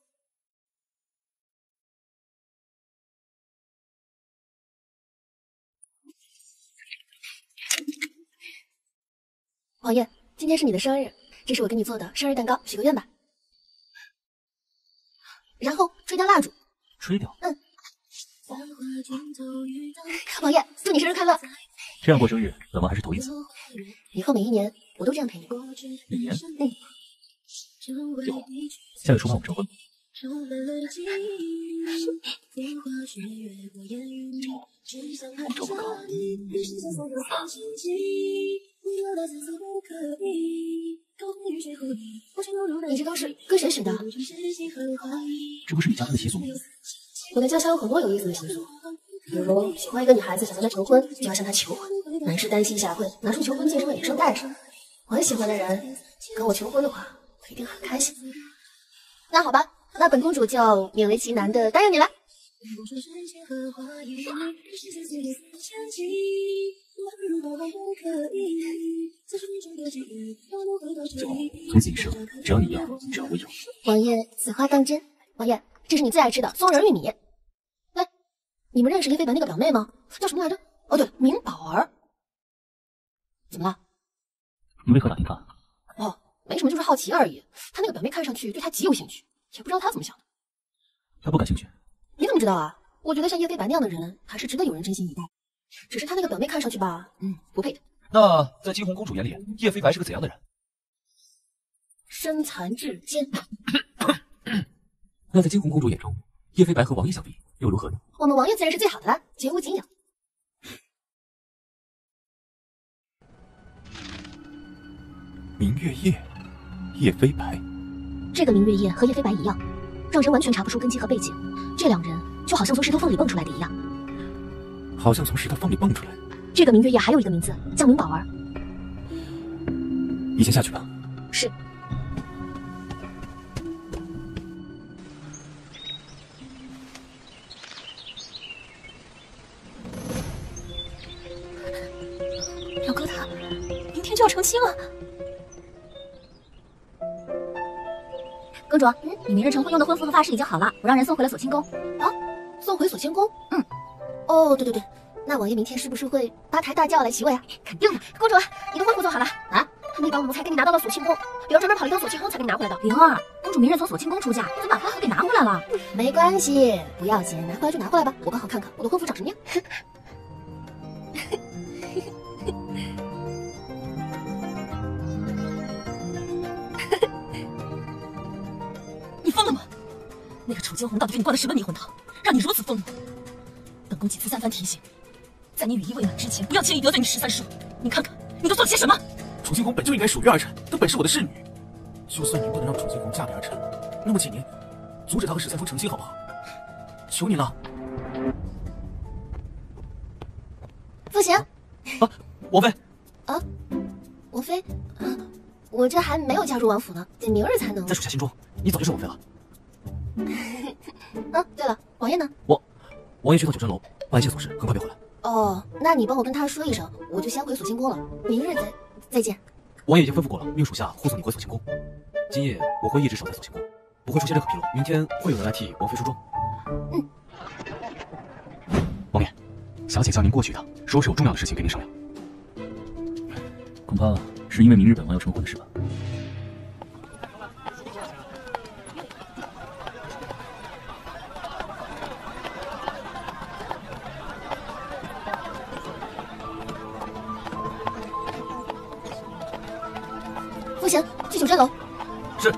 王爷，今天是你的生日，这是我给你做的生日蛋糕，许个愿吧。然后吹掉蜡烛，吹掉。嗯。王爷，祝你生日快乐！这样过生日，本王还是头一次。以后每一年我都这样陪你。每年？嗯。有，下月初帮我们成婚。你这都是跟谁学的？这不是你家乡的习俗吗？我的家乡有很多有意思的习俗，比如喜欢一个女孩子，想跟她成婚，就要向她求婚，男士单膝下跪，拿出求婚戒指为女生戴上。我很喜欢的人跟我求婚的话，我一定很开心。那好吧，那本公主就勉为其难的答应你了。最后，从此一生，只要你要，只要我有。王爷，此话当真？王爷，这是你最爱吃的松仁玉米。来，你们认识叶飞白那个表妹吗？叫什么来着？哦，对，明宝儿。怎么了？你为何打听他？哦，没什么，就是好奇而已。他那个表妹看上去对他极有兴趣，也不知道他怎么想的。他不感兴趣？你怎么知道啊？我觉得像叶飞白那样的人，还是值得有人真心以待。只是他那个表妹看上去吧，嗯，不配的。那在惊鸿公主眼里，叶飞白是个怎样的人？身残志坚。那在惊鸿公主眼中，叶飞白和王爷相比又如何呢？我们王爷自然是最好的了，绝无仅有。明月夜，叶飞白。这个明月夜和叶飞白一样，让人完全查不出根基和背景。这两人就好像从石头缝里蹦出来的一样。好像从石头缝里蹦出来。这个明月夜还有一个名字，叫明宝儿。你先下去吧。是。表哥他明天就要成亲了。公主，你明日成婚用的婚服和发饰已经好了，我让人送回了锁清宫。啊，送回锁清宫？嗯。哦，对对对。那王爷明天是不是会八抬大轿来娶我呀？肯定的。公主，你的婚服做好了啊？那把我们才给你拿到了锁清宫，我要专门跑一趟锁清宫才给你拿回来的。灵儿，公主明日从锁清宫出嫁，怎么把婚服给拿回来了？没关系，不要紧，拿回来就拿回来吧。我刚好看看我的婚服长什么样。那个楚惊鸿到底给你灌了什么迷魂汤，让你如此愤怒？本宫几次三番提醒，在你羽翼未满之前，不要轻易得罪你十三叔。你看看，你都做了些什么？楚惊鸿本就应该属于儿臣，她本是我的侍女。就算您不能让楚惊鸿嫁给儿臣，那么请您阻止她和十三叔成亲，好不好？求你了。不行。啊，王妃。啊，王妃。啊，我这还没有嫁入王府呢，得明日才能。在属下心中，你早就是王妃了。啊，对了，王爷呢？我。王爷去趟九真楼办一些琐事，很快便回来。哦，那你帮我跟他说一声，我就先回锁清宫了。明日再再见。王爷已经吩咐过了，命属下护送你回锁清宫。今夜我会一直守在锁清宫，不会出现任何纰漏。明天会有人来替王妃梳妆。嗯。王爷，小姐叫您过去一趟，说是有重要的事情跟您商量。恐怕是因为明日本王要成婚的事吧。去九真楼。是。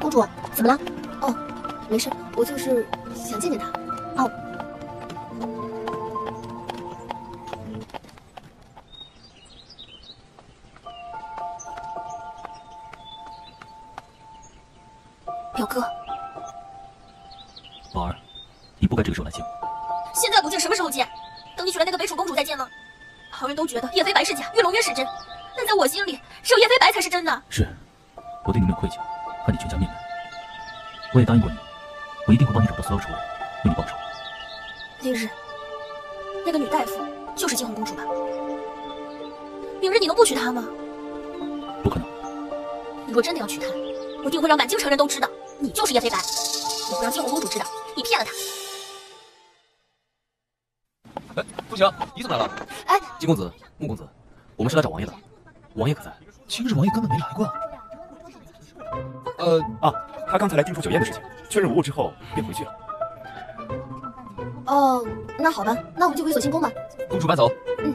公主，怎么了？哦，没事，我就是想见见他。他刚才来叮嘱酒宴的事情，确认无误之后便回去了。哦，那好吧，那我们就回锁清宫吧。公主慢走。嗯。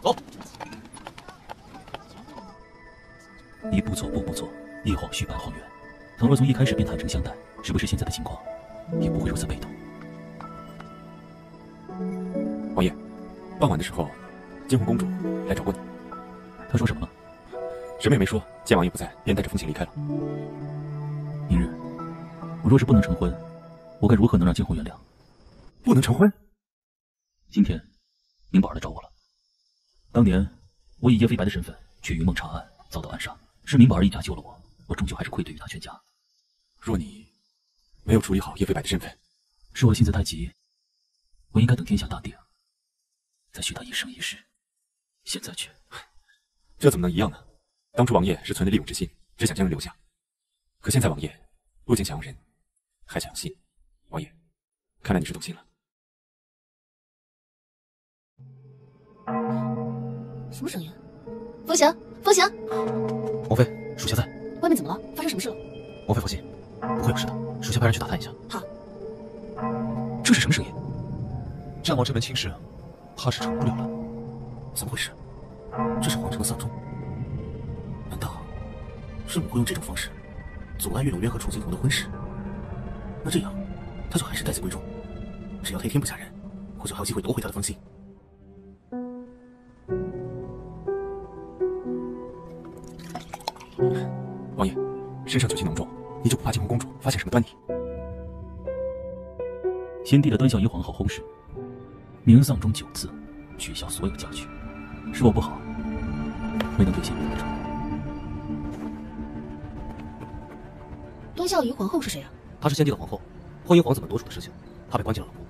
走。一步错，步步错，一晃虚半晃远。倘若从一开始便坦诚相待，是不是现在的情况也不会如此被动？王爷，傍晚的时候，惊鸿公主来找过你。她说什么了？什么也没说。见王爷不在，便带着风信离开了。明日，我若是不能成婚，我该如何能让惊鸿原谅？不能成婚？今天，明宝儿来找我了。当年我以叶飞白的身份去云梦查案，遭到暗杀，是明宝儿一家救了我，我终究还是愧对于他全家。若你没有处理好叶飞白的身份，是我心思太急，我应该等天下大定。再许他一生一世，现在却……这怎么能一样呢？当初王爷是存着利用之心，只想将人留下。可现在王爷不仅想要人，还想要心。王爷，看来你是动心了。什么声音？风行，风行。王妃，属下在。外面怎么了？发生什么事了？王妃放心，不会有事的。属下派人去打探一下。好。这是什么声音？战王这门亲事，怕是成不了了。怎么回事？这是皇城的丧钟。难道是母会用这种方式阻碍岳永渊和楚惊鸿的婚事？那这样，他就还是待字闺中。只要他一天不嫁人，我就还有机会夺回他的芳心。王爷，身上酒气浓重，你就不怕惊鸿公主发现什么端倪？先帝的端孝仪皇后薨逝，明丧钟九次，取消所有嫁娶，是我不好，没能兑现你的承诺。端孝仪皇后是谁啊？她是先帝的皇后，婚姻皇子们夺储的事情，她被关进了冷宫。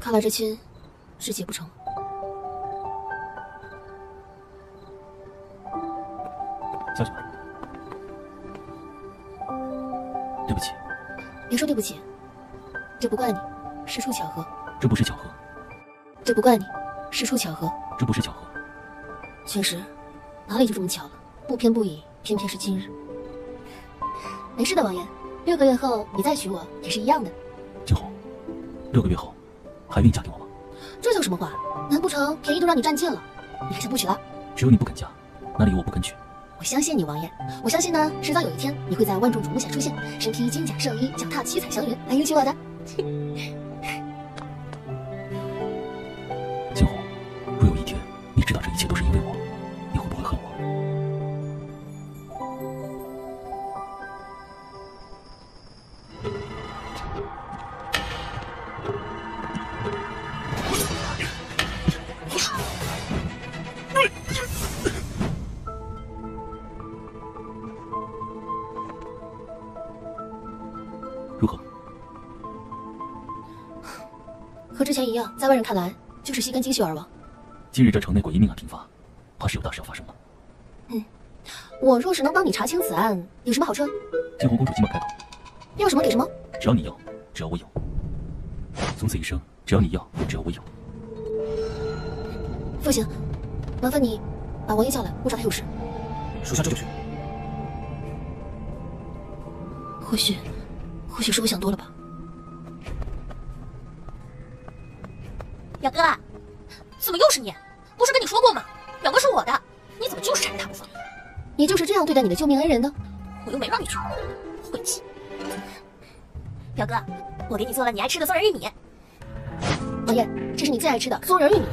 看来这亲是结不成。下去吧。对不起。别说对不起，这不怪你，是出巧合。这不是巧合。这不怪你，是出巧合。这不是巧合。确实，哪里就这么巧了？不偏不倚，偏偏是今日。没事的，王爷，六个月后你再娶我也是一样的。惊鸿，六个月后还愿意嫁给我吗？这叫什么话？难不成便宜都让你占尽了，你还想不娶了？只有你不肯嫁，哪里有我不肯娶？我相信你，王爷。我相信呢，迟早有一天你会在万众瞩目下出现，身披金甲圣衣，脚踏七彩祥云，来迎娶我的。惊鸿，若有一天你知道这一切外人看来就是吸干精血而亡。今日这城内诡异命案频发，怕是有大事要发生了。嗯，我若是能帮你查清此案，有什么好处？惊鸿公主今晚开口，要什么给什么。只要你要，只要我有。从此一生，只要你要，只要我有。父亲，麻烦你把王爷叫来，我找他有事。属下这就去。或许，或许是我想多了吧。表哥，怎么又是你？不是跟你说过吗？表哥是我的，你怎么就是缠着他不放？你就是这样对待你的救命恩人的？我又没让你去，晦气！表哥，我给你做了你爱吃的松仁玉米。王爷，这是你最爱吃的松仁玉米。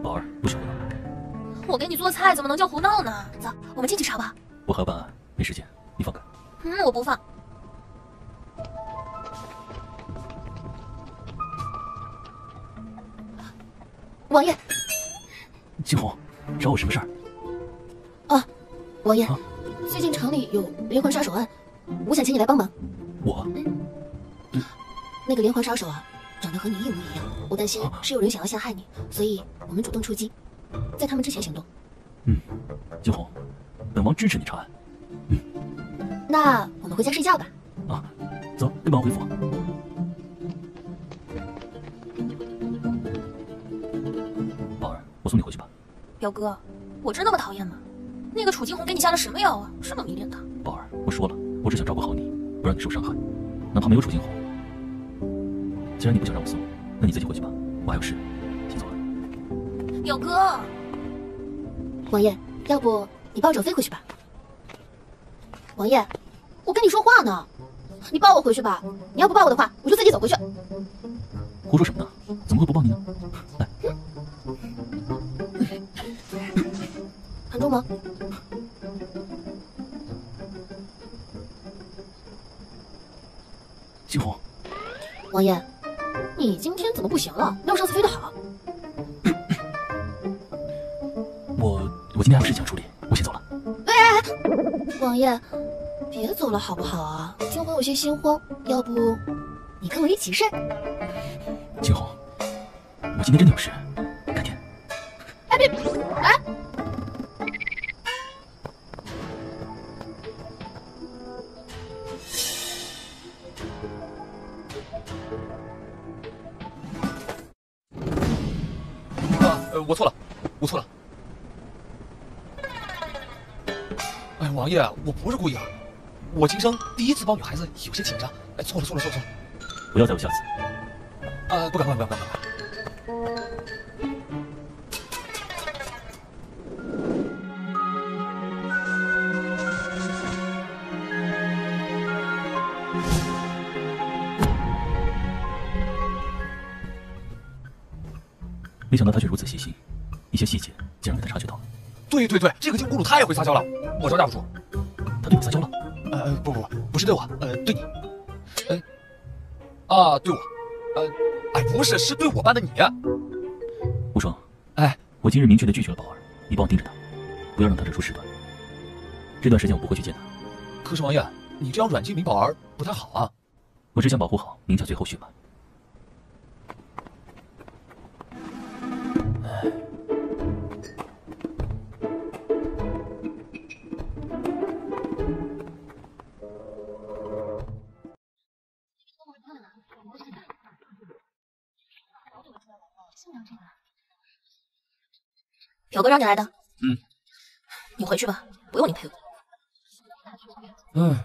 宝儿，不许胡闹！我给你做菜怎么能叫胡闹呢？走，我们进去炒吧。我还要办案，没时间，你放开。嗯，我不放。王爷，惊鸿，找我什么事儿？啊，王爷，啊、最近城里有连环杀手案，我想请你来帮忙。我？嗯，那个连环杀手啊，长得和你一模一样，我担心是有人想要陷害你，所以我们主动出击，在他们之前行动。嗯，惊鸿，本王支持你查案。嗯，那我们回家睡觉吧。啊，走，跟本王回府。我送你回去吧，表哥，我真那么讨厌吗？那个楚惊鸿给你下了什么药啊？这么迷恋他？宝儿，我说了，我只想照顾好你，不让你受伤害，哪怕没有楚惊鸿。既然你不想让我送，那你自己回去吧，我还有事，先走了。表哥，王爷，要不你抱着我飞回去吧？王爷，我跟你说话呢，你抱我回去吧。你要不抱我的话，我就自己走回去。胡说什么呢？怎么会不抱你呢？来。吗？惊鸿，王爷，你今天怎么不行了？没有上次飞得好。我我今天还有事情要处理，我先走了。喂，王爷，别走了好不好啊？惊鸿有些心慌，要不你跟我一起睡？惊鸿，我今天真的有事，改天。哎别，哎。我错了，我错了。哎，王爷，我不是故意啊，我今生第一次抱女孩子，有些紧张。哎，错了，错了，错了，错了。不要再有下次。啊，不敢，不敢，不敢，不敢。对对对，这个金公主太会撒娇了，我招架不住。他对你撒娇了？呃，不不不，不是对我，呃，对你。哎，啊，对我，呃，哎，不是，是对我班的你。无双，哎，我今日明确的拒绝了宝儿，你帮我盯着他，不要让他惹出事端。这段时间我不会去见他。可是王爷，你这样软禁明宝儿不太好啊。我只想保护好明家最后血脉。哥让你来的。嗯，你回去吧，不用你陪我。嗯。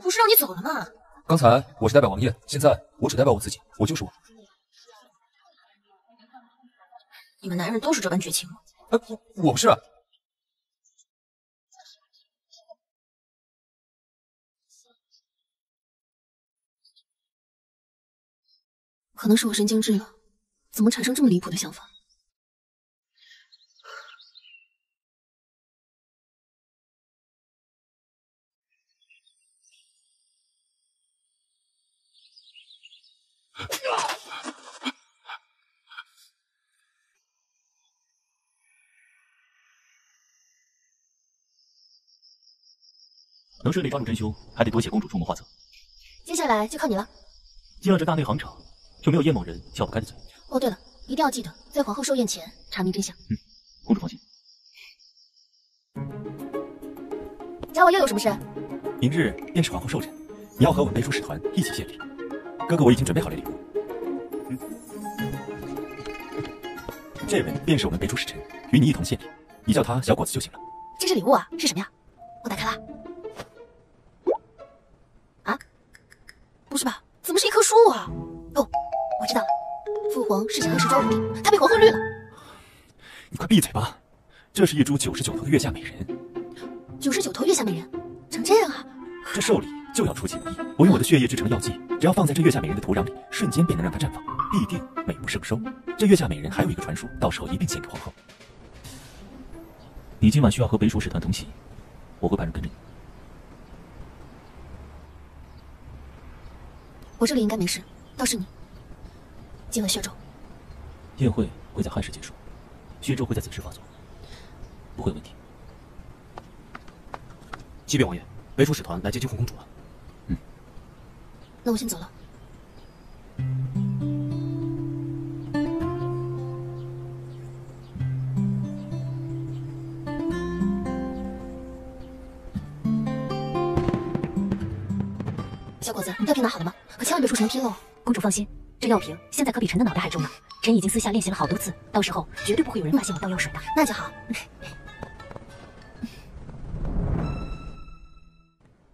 不是让你走了吗？刚才我是代表王爷，现在我只代表我自己，我就是我。你们男人都是这般绝情吗？哎，我我不是。可能是我神经质了，怎么产生这么离谱的想法？能顺利抓住真凶，还得多谢公主出谋划策。接下来就靠你了。进了这大内行场。就没有叶某人撬不开的嘴。哦，对了，一定要记得在皇后寿宴前查明真相。嗯，公主放心。找我又有什么事？明日便是皇后寿辰，你要和我们北楚使团一起献礼。哥哥，我已经准备好了礼物。嗯，这位便是我们北楚使臣，与你一同献礼，你叫他小果子就行了。这是礼物啊？是什么呀？闭嘴吧！这是一株九十九头的月下美人。九十九头月下美人，长这样啊？这寿礼就要出其不意。我用我的血液制成了药剂，只要放在这月下美人的土壤里，瞬间便能让它绽放，必定美不胜收。这月下美人还有一个传说，到时候一并献给皇后。你今晚需要和北蜀使团同行，我会派人跟着你。我这里应该没事，倒是你。今晚血咒，宴会会在亥时结束，血咒会在此时发作，不会有问题。启禀王爷，北楚使团来接惊鸿公主了。嗯，那我先走了。小伙子，药瓶拿好了吗？可千万别出什么纰漏。公主放心，这药瓶现在可比臣的脑袋还重呢。臣已经私下练习了好多次，到时候绝对不会有人发现我倒药水的。那就好。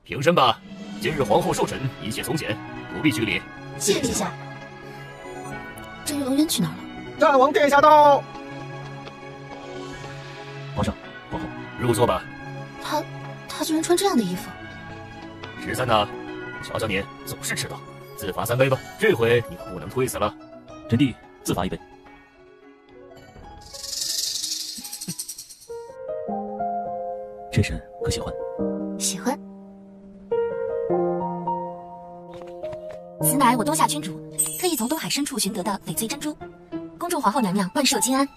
平身吧！今日皇后寿辰，一切从简，不必拘礼。谢陛下。这玉龙渊去哪儿了？战王殿下到。皇上，皇后，入座吧。他，他居然穿这样的衣服。十三呐，瞧瞧你，总是迟到。自罚三杯吧，这回你可不能推辞了。臣弟自罚一杯。臣婶可喜欢？喜欢。此乃我东夏君主特意从东海深处寻得的翡翠珍珠，恭祝皇后娘娘万寿金安。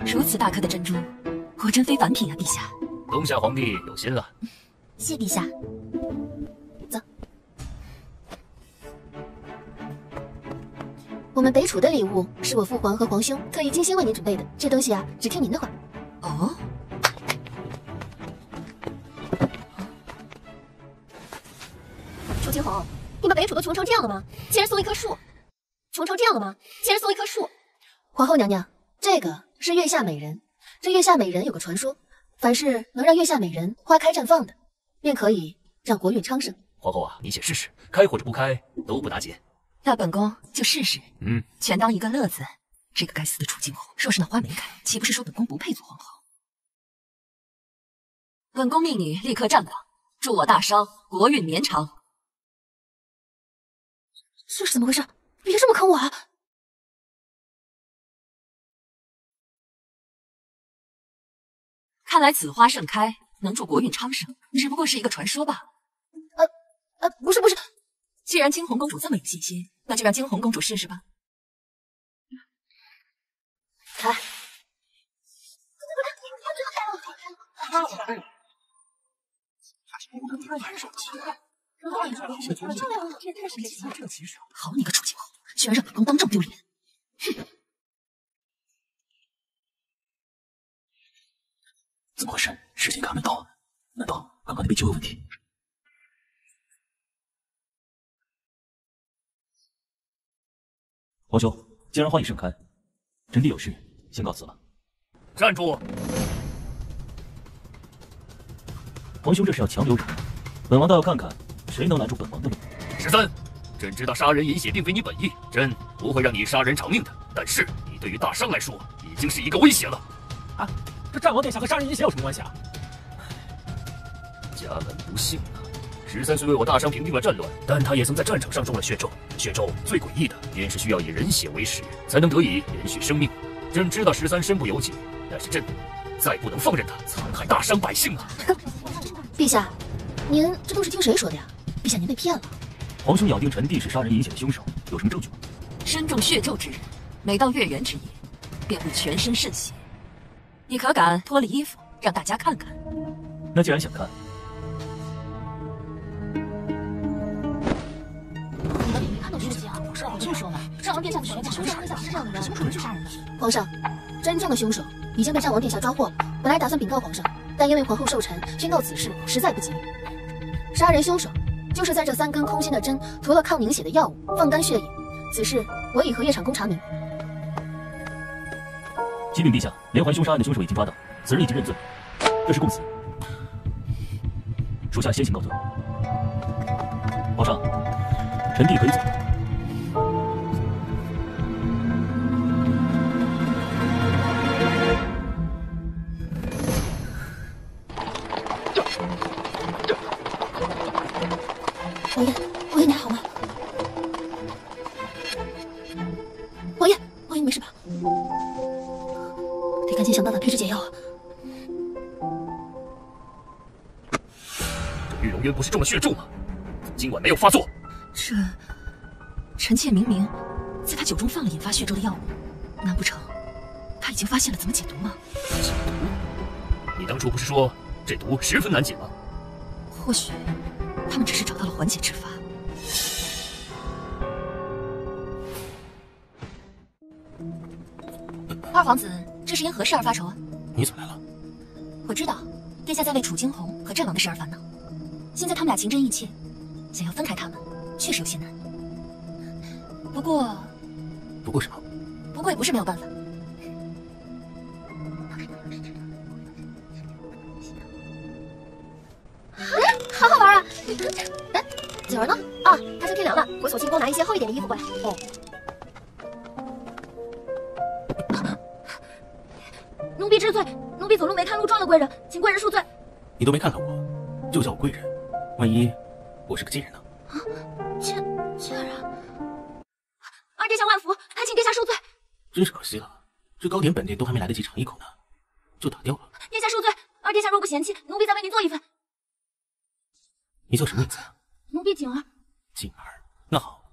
如此大颗的珍珠，果真非凡品啊，陛下。东夏皇帝有心了。谢陛下。我们北楚的礼物是我父皇和皇兄特意精心为您准备的，这东西啊，只听您的话。哦。楚青红，你们北楚都穷成这样了吗？竟然送一棵树！穷成这样了吗？竟然送一棵树！皇后娘娘，这个是月下美人。这月下美人有个传说，凡是能让月下美人花开绽放的，便可以让国运昌盛。皇后啊，你且试试，开或者不开都不打紧。那本宫就试试，嗯，全当一个乐子。这个该死的楚惊鸿，若是那花没开，岂不是说本宫不配做皇后？本宫命你立刻站岗，助我大商，国运绵长。这是怎么回事？别这么坑我啊！看来此花盛开能助国运昌盛，只不过是一个传说罢了。呃呃，不是不是，既然惊鸿公主这么有信心，那就让惊鸿公主试试吧。开。好你个楚惊鸿，居然让本宫当众丢脸！哼！怎么回事？事情还没到，难道刚刚那杯酒有问题？皇兄，既然花已盛开，臣弟有事先告辞了。站住！皇兄这是要强留人？本王倒要看看谁能拦住本王的路。十三，朕知道杀人饮血并非你本意，朕不会让你杀人偿命的。但是你对于大商来说已经是一个威胁了。啊，这战王殿下和杀人饮血有什么关系啊？家门不幸啊！十三虽为我大商平定了战乱，但他也曾在战场上中了血咒。血咒最诡异的，便是需要以人血为食，才能得以延续生命。朕知道十三身不由己，但是朕再不能放任他残害大商百姓了。陛下，您这都是听谁说的呀？陛下，您被骗了。皇兄咬定臣弟是杀人饮血的凶手，有什么证据吗？身中血咒之人，每到月圆之夜，便会全身渗血。你可敢脱了衣服让大家看看？那既然想看，我，就说嘛，战王殿下的手下凶手是这样的人，什么时候去杀人的？皇上，真正的凶手已经被战王殿下抓获了。本来打算禀告皇上，但因为皇后寿辰，宣告此事实在不吉利。杀人凶手就是在这三根空心的针涂了抗凝血的药物，放干血液。此事我已和叶厂公查明。启禀陛下，连环凶杀案的凶手已经抓到，此人已经认罪，这是供词。属下先行告退。皇上，臣弟可以走了。发作？这臣妾明明在他酒中放了引发血咒的药物，难不成他已经发现了怎么解毒吗？解毒？你当初不是说这毒十分难解吗？或许他们只是找到了缓解之法。二皇子，这是因何事而发愁啊？你怎么来了？我知道，殿下在为楚惊鸿和战王的事而烦恼。现在他们俩情真意切，想要分开他们，确实有些难。不过，不过什么？不过也不是没有办法。哎，好好玩啊！哎，景儿呢？啊，他说天凉了，我索性多拿一些厚一点的衣服过来。哦。奴婢知罪，奴婢走路没看路撞了贵人，请贵人恕罪。你都没看看我，就叫我贵人，万一我是个贱人呢？啊，贱贱人！二殿下万福，还请殿下恕罪。真是可惜了，这糕点本殿都还没来得及尝一口呢，就打掉了。殿下恕罪，二殿下若不嫌弃，奴婢再为您做一份。你叫什么名字呀？奴婢锦儿。锦儿，那好，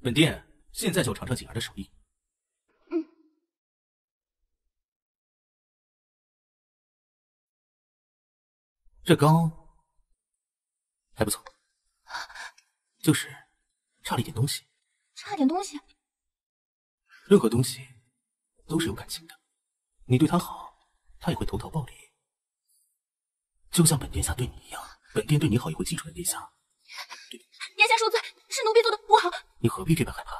本殿现在就尝尝锦儿的手艺。嗯。这糕还不错，就是差了一点东西。差点东西。任何东西都是有感情的，你对他好，他也会投桃报李。就像本殿下对你一样，本殿对你好也会记住本，殿下。殿下恕罪，是奴婢做的不好。你何必这般害怕？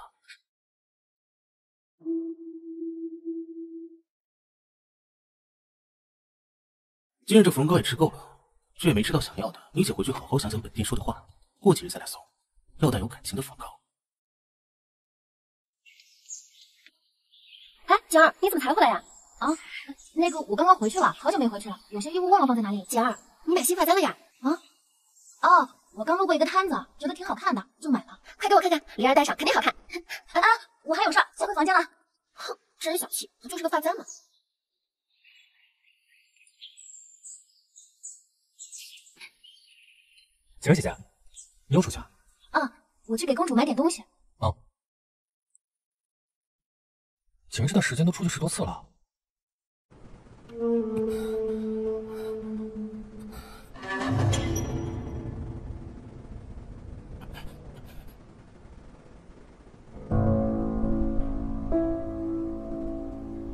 今日这芙蓉糕也吃够了，却也没吃到想要的。你且回去好好想想本殿说的话，过几日再来送，要带有感情的芙蓉糕。哎，景儿，你怎么才回来呀？啊，那个我刚刚回去了，好久没回去了，有些衣物忘了放在哪里。景儿，你买新发簪了呀？啊？哦，我刚路过一个摊子，觉得挺好看的，就买了。快给我看看，灵儿戴上肯定好看。啊，我还有事，先回房间了。哼，真小气，不就是个发簪吗？景儿姐姐，你又出去啊？啊，我去给公主买点东西。哦。景儿这段时间都出去十多次了。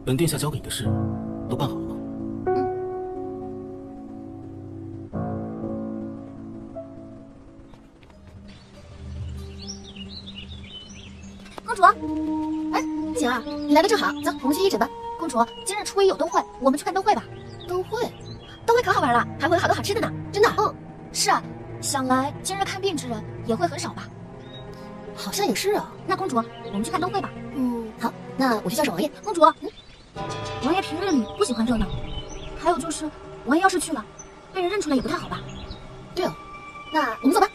本殿下交给你的事都办好了来的正好，走，我们去一诊吧。公主，今日初一有灯会，我们去看灯会吧。灯会，灯会可好玩了，还会有好多好吃的呢。真的？嗯，是啊。想来今日看病之人也会很少吧？好像也是啊。那公主，我们去看灯会吧。嗯，好，那我去叫上王爷。公主，嗯，王爷平日里不喜欢热闹，还有就是，王爷要是去了，被人认出来也不太好吧？对哦，那我们走吧。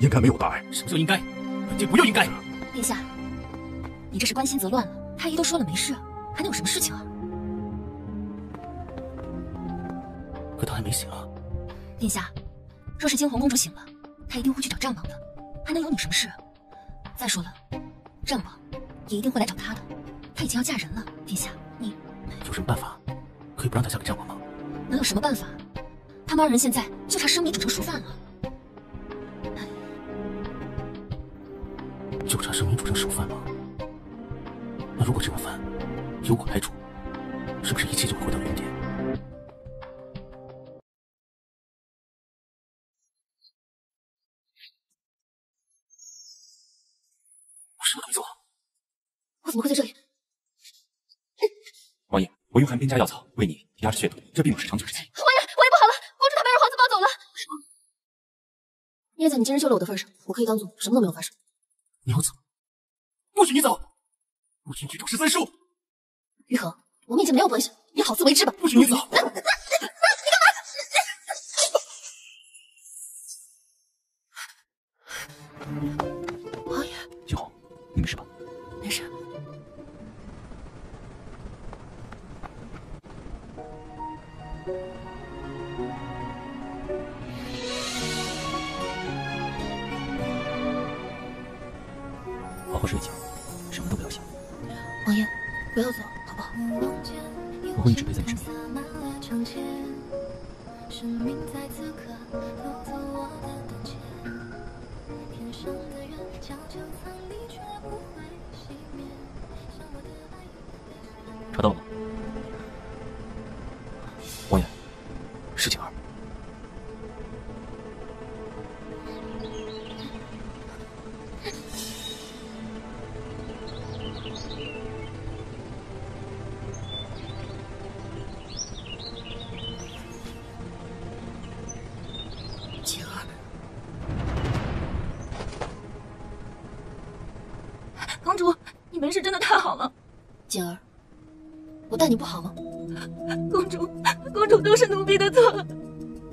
应该没有大碍。什么叫应该？本就不要应该。殿下，你这是关心则乱了。太医都说了没事爷，我用寒冰加药草为你压制血毒，这并不是长久之计。王爷，王爷不好了，公主她被二皇子抱走了。念在你今日救了我的份上，我可以当做什么都没有发生。你要走？不许你走！不允许主持栽树！于恒，我们已经没有关系，你好自为之吧。不许你走！王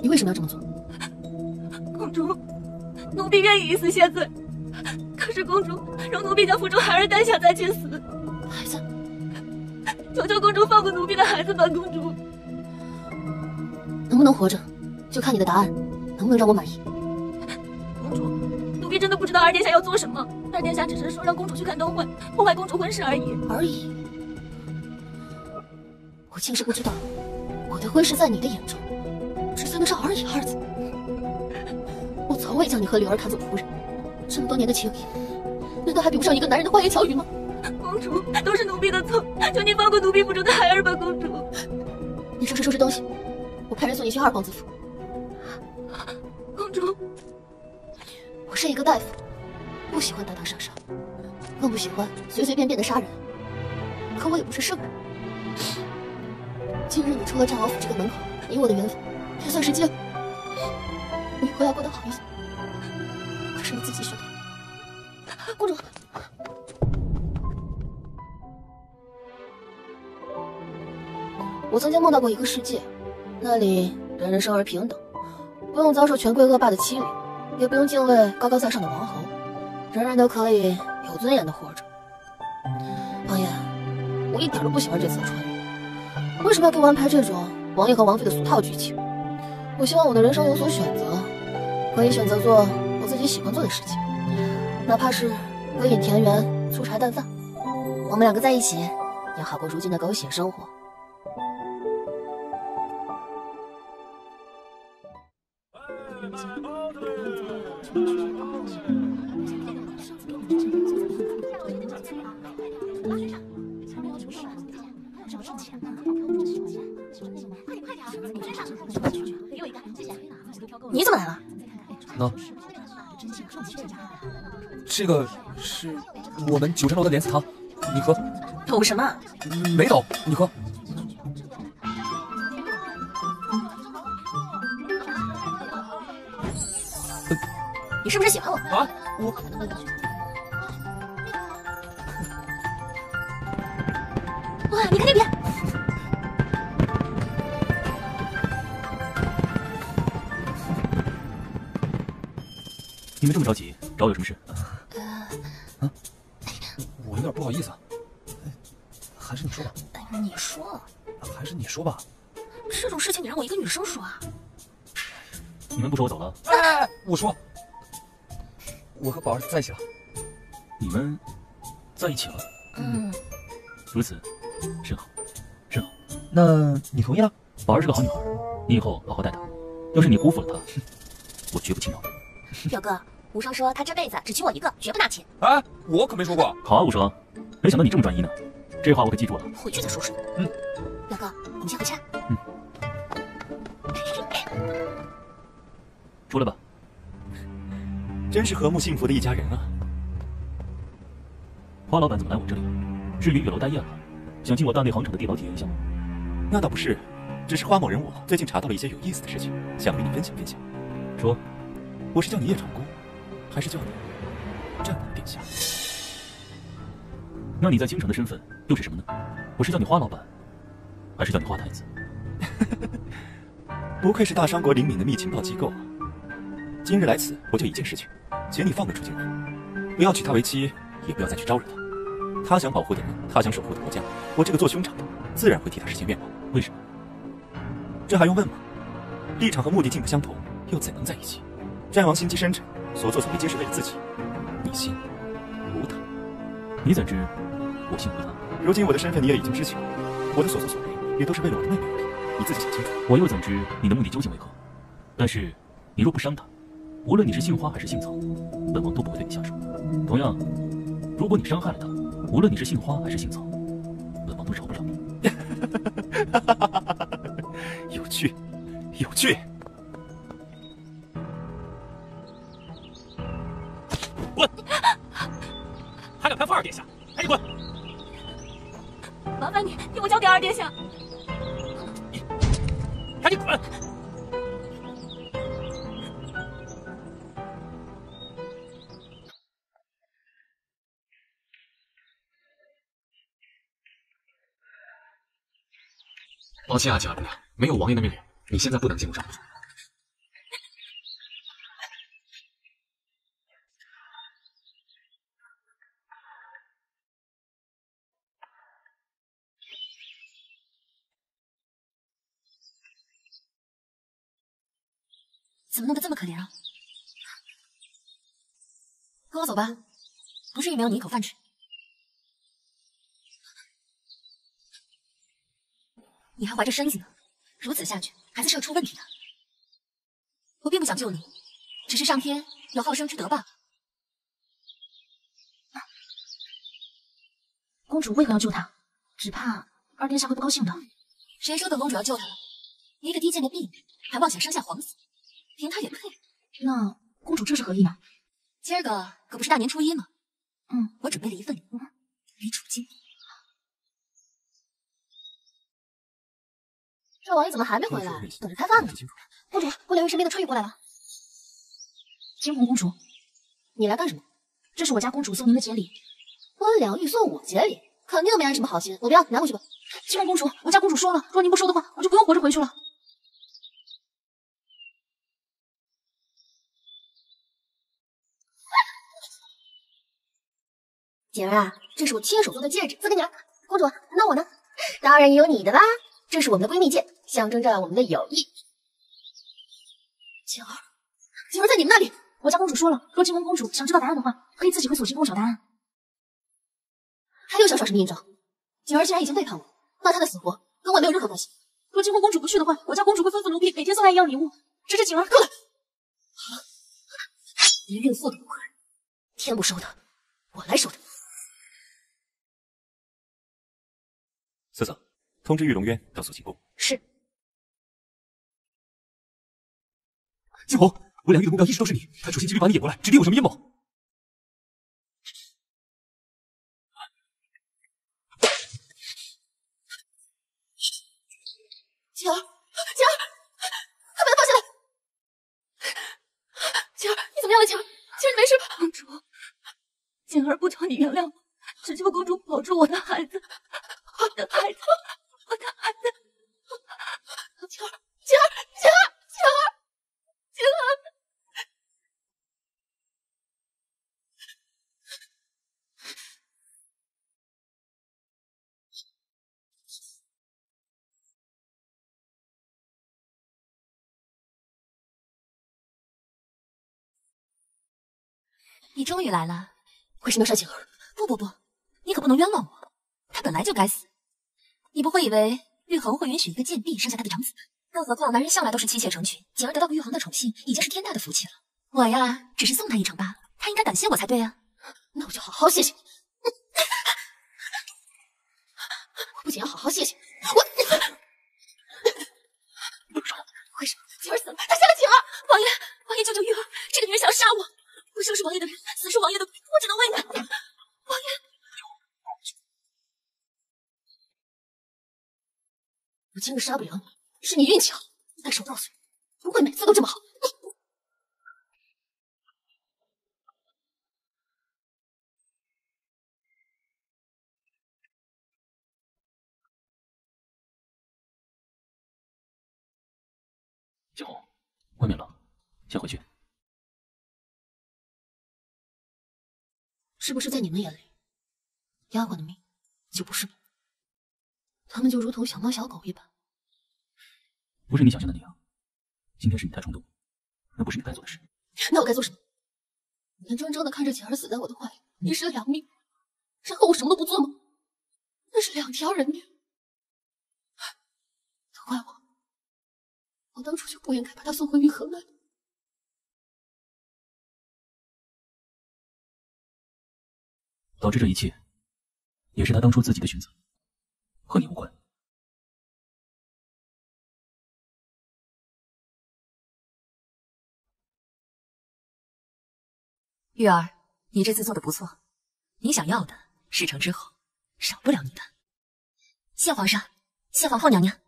你为什么要这么做？公主，奴婢愿意以死谢罪，可是公主容奴婢将腹中孩儿诞下再去死。孩子，求求公主放过奴婢的孩子吧，公主。能不能活着，就看你的答案能不能让我满意。公主，奴婢真的不知道二殿下要做什么。二殿下只是说让公主去看灯会，破坏公主婚事而已。而已。我竟是不知道，我的婚事在你的眼中，只算得上而已二字。我从未将你和灵儿看作仆人，这么多年的情谊，难道还比不上一个男人的花言巧语吗？公主，都是奴婢的错，求你放过奴婢腹中的孩儿吧，公主。你收拾收拾东西，我派人送你去二皇子府。公主，我是一个大夫，不喜欢打打杀杀，更不喜欢随随便便的杀人。可我也不是圣人。今日你出了战王府这个门口，你我的缘分也算是结了。你以后要过得好一些，可是你自己选的。公主，我曾经梦到过一个世界，那里人人生而平等，不用遭受权贵恶霸的欺凌，也不用敬畏高高在上的王侯，人人都可以有尊严的活着。王爷，我一点都不喜欢这次的穿越，为什么要给我安排这种王爷和王妃的俗套剧情？我希望我的人生有所选择，可以选择做我自己喜欢做的事情，哪怕是归隐田园、粗茶淡饭。我们两个在一起，也好过如今的狗血生活。怎么来了？喏，这个是我们九层楼的莲子汤，你喝。抖什么？没抖，你喝。你是不是喜欢我？啊，我哇，你看那边，你们这么着急，找我有什么事？啊，我有点不好意思啊，还是你说吧。你说，还是你说吧。这种事情你让我一个女生说啊？你们不说我走了？哎，我说，我和宝儿在一起了。你们在一起了？嗯，如此，甚好，甚好。那你同意了？宝儿是个好女孩，你以后好好待她。要是你辜负了她，我绝不轻饶。表哥，无双说他这辈子只娶我一个，绝不纳妾。哎，我可没说过。好啊，无双，没想到你这么专一呢。这话我可记住了。回去再说说。嗯，表哥，我们先回去。嗯。出来吧。真是和睦幸福的一家人啊！花老板怎么来我这里了？是云雨楼待业了？想进我大内航场的地牢体验一下吗？那倒不是，只是花某人我最近查到了一些有意思的事情，想与你分享分享。说，我是叫你叶长公，还是叫你战王殿下？那你在京城的身份又是什么呢？我是叫你花老板，还是叫你花太子？不愧是大商国灵敏的密情报机构啊！今日来此，我就一件事情，请你放了楚金红，不要娶她为妻，也不要再去招惹她。她想保护的人，她想守护的国家，我这个做兄长的，自然会替她实现愿望。为什么？这还用问吗？立场和目的竟不相同，又怎能在一起？战王心机深沉，所作所为皆是为了自己。你心无他，你怎知我心无他？如今我的身份你也已经知晓，我的所作所为也都是为了我的妹妹而已，你自己想清楚。我又怎知你的目的究竟为何？但是你若不伤她，无论你是杏花还是杏草，本王都不会对你下手。同样，如果你伤害了她，无论你是杏花还是杏草，本王都饶不了你。有趣，有趣。还敢攀附二殿下，赶紧滚！麻烦你替我交给二殿下。你赶紧滚！抱歉啊，季二姑娘，没有王爷的命令，你现在不能进入帐怎么弄得这么可怜啊？跟我走吧，不至于没有你一口饭吃。你还怀着身子呢，如此下去，孩子是要出问题的。我并不想救你，只是上天有好生之德罢了。公主为何要救他？只怕二殿下会不高兴的。谁说本公主要救他了？一个低贱的婢女，还妄想生下皇子，凭他也配？那公主这是何意呢？今儿个可不是大年初一吗？嗯，我准备了一份礼物，与楚金。这王爷怎么还没回来？等着开饭呢。公主，姑娘身边的春雨过来了。惊鸿公主，你来干什么？这是我家公主送您的节礼。温良玉送我节礼，肯定没安什么好心。我不要，拿回去吧。惊鸿公主，我家公主说了，若您不收的话，我就不用活着回去了。姐儿啊，这是我亲手做的戒指，送给你了。公主，那我呢？当然也有你的啦。这是我们的闺蜜戒，象征着我们的友谊。锦儿，锦儿在你们那里。我家公主说了，若惊鸿公主想知道答案的话，可以自己回锁心宫找答案。还有想耍什么阴招？锦儿既然已经背叛我，那她的死活跟我没有任何关系。若惊鸿公主不去的话，我家公主会吩咐奴婢每天送来一样礼物。只是锦儿，够了！好连孕妇都不可忍，天不收的，我来收的。瑟瑟，通知玉龙渊到锁星宫。是。惊鸿，我两玉的目标一直都是你，他处心积虑把你引过来，指定有什么阴谋。景儿，景儿，快把他放下来！景儿，你怎么样了？景儿，景儿，你没事吧？公主，景儿不求你原谅我，只求公主保住我的孩子，我的孩子，我的孩子。景儿，景儿，景儿，景儿，景儿。你终于来了，为什么要杀景儿？不不不，你可不能冤枉我，他本来就该死。你不会以为玉衡会允许一个贱婢生下他的长子？更何况男人向来都是妻妾成群，锦儿得到玉衡的宠幸已经是天大的福气了。我呀，只是送他一程罢了，他应该感谢我才对啊。那我就好好谢谢你。我 不仅要好好谢谢你，我不说了为什么？锦儿死了，他杀了井了！王爷，王爷救救玉儿，这个女人想要杀我！我生是王爷的人，死是王爷的鬼，我只能为难。王爷，今日杀不了你，是你运气好。但是我告诉你，不会每次都这么好。景红，外面冷，先回去。是不是在你们眼里，丫鬟的命就不是命？他们就如同小猫小狗一般。不是你想象的那样。今天是你太冲动，那不是你该做的事。那我该做什么？眼睁睁的看着姐儿死在我的怀里，迷失了两命，然后我什么都不做吗？那是两条人命，都怪我，我当初就不应该把她送回云河来。导致这一切，也是他当初自己的选择，和你无关。玉儿，你这次做的不错，你想要的，事成之后少不了你的。谢皇上，谢皇后娘娘。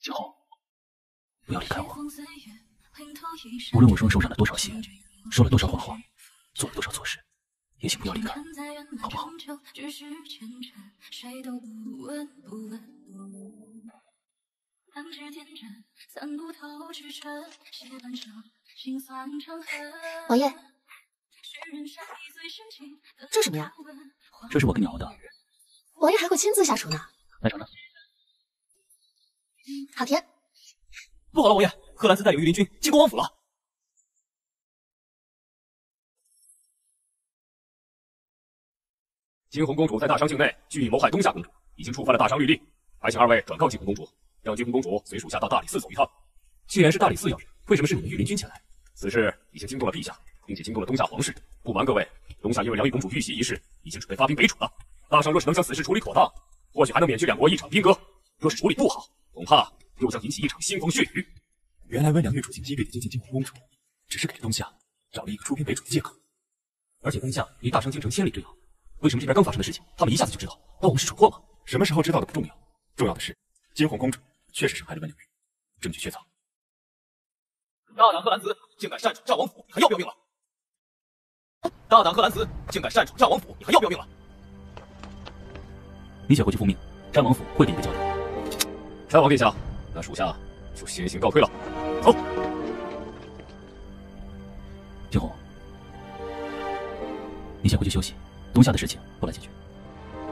景红，不要离开我。无论我双手染了多少血，说了多少谎话，做了多少错事，也请不要离开，好不好？王爷，这什么呀？这是我给你熬的。王爷还会亲自下厨呢。来尝尝。好甜。不好了，王爷，贺兰斯带有御林军进攻王府了。金红公主在大商境内蓄意谋害东夏公主，已经触犯了大商律令，还请二位转告金红公主，让金红公主随属下到大理寺走一趟。既然是大理寺要人，为什么是你们御林军前来？此事已经惊动了陛下，并且惊动了东夏皇室。不瞒各位，东夏因为梁玉公主遇袭一事，已经准备发兵北楚了。大商若是能将此事处理妥当，或许还能免去两国一场兵戈；若是处理不好，恐怕又将引起一场腥风血雨。原来温良玉处心积虑的接近金红公主，只是给东夏找了一个出兵北楚的借口。而且东夏离大商京城千里之遥。为什么这边刚发生的事情，他们一下子就知道？当我们是蠢货吗？什么时候知道的不重要，重要的是金红公主确实伤害了温良玉，证据确凿。大胆贺兰子，竟敢擅闯战王府，你还要不要命了？大胆贺兰子，竟敢擅闯战王府，你还要不要命了？你且回去复命，战王府会给你个交代。战王殿下，那属下就先行告退了。走。金红，你先回去休息。东夏的事情我来解决。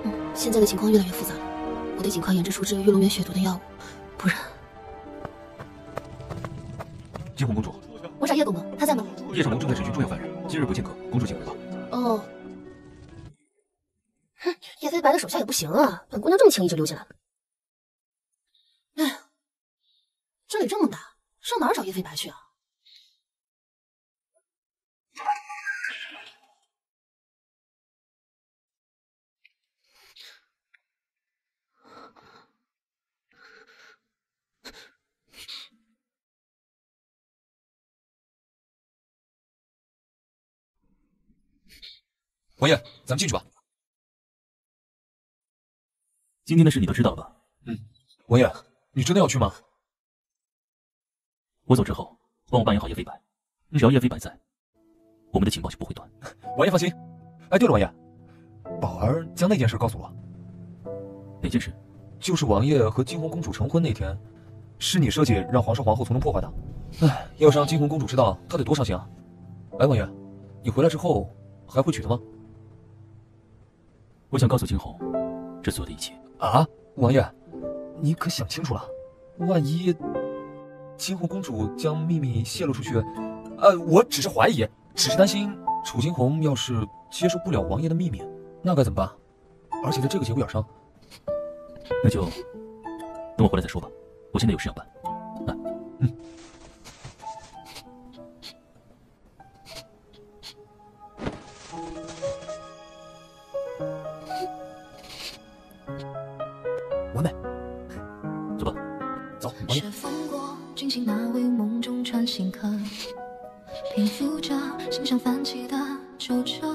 嗯，现在的情况越来越复杂了，我得尽快研制出治愈玉龙源血毒的药物，不然……惊鸿公主，我找叶公公，他在吗？叶少龙正在审讯重要犯人，今日不见客，公主请回吧。哦。哼，叶飞白的手下也不行啊，本姑娘这么轻易就溜进来了。哎，这里这么大，上哪儿找叶飞白去啊？王爷，咱们进去吧。今天的事你都知道了吧？嗯。王爷，你真的要去吗？我走之后，帮我扮演好叶飞白，只要叶飞白在，我们的情报就不会断。王爷放心。哎，对了，王爷，宝儿将那件事告诉我。哪件事？就是王爷和金红公主成婚那天，是你设计让皇上皇后从中破坏的。哎，要是让金红公主知道，她得多伤心啊！哎，王爷，你回来之后还会娶她吗？我想告诉金红，这所有的一切啊，王爷，你可想清楚了？万一金红公主将秘密泄露出去，呃，我只是怀疑，只是担心楚金红要是接受不了王爷的秘密，那该怎么办？而且在这个节骨眼上，那就等我回来再说吧。我现在有事要办。来，嗯。平复着心上泛起的皱褶。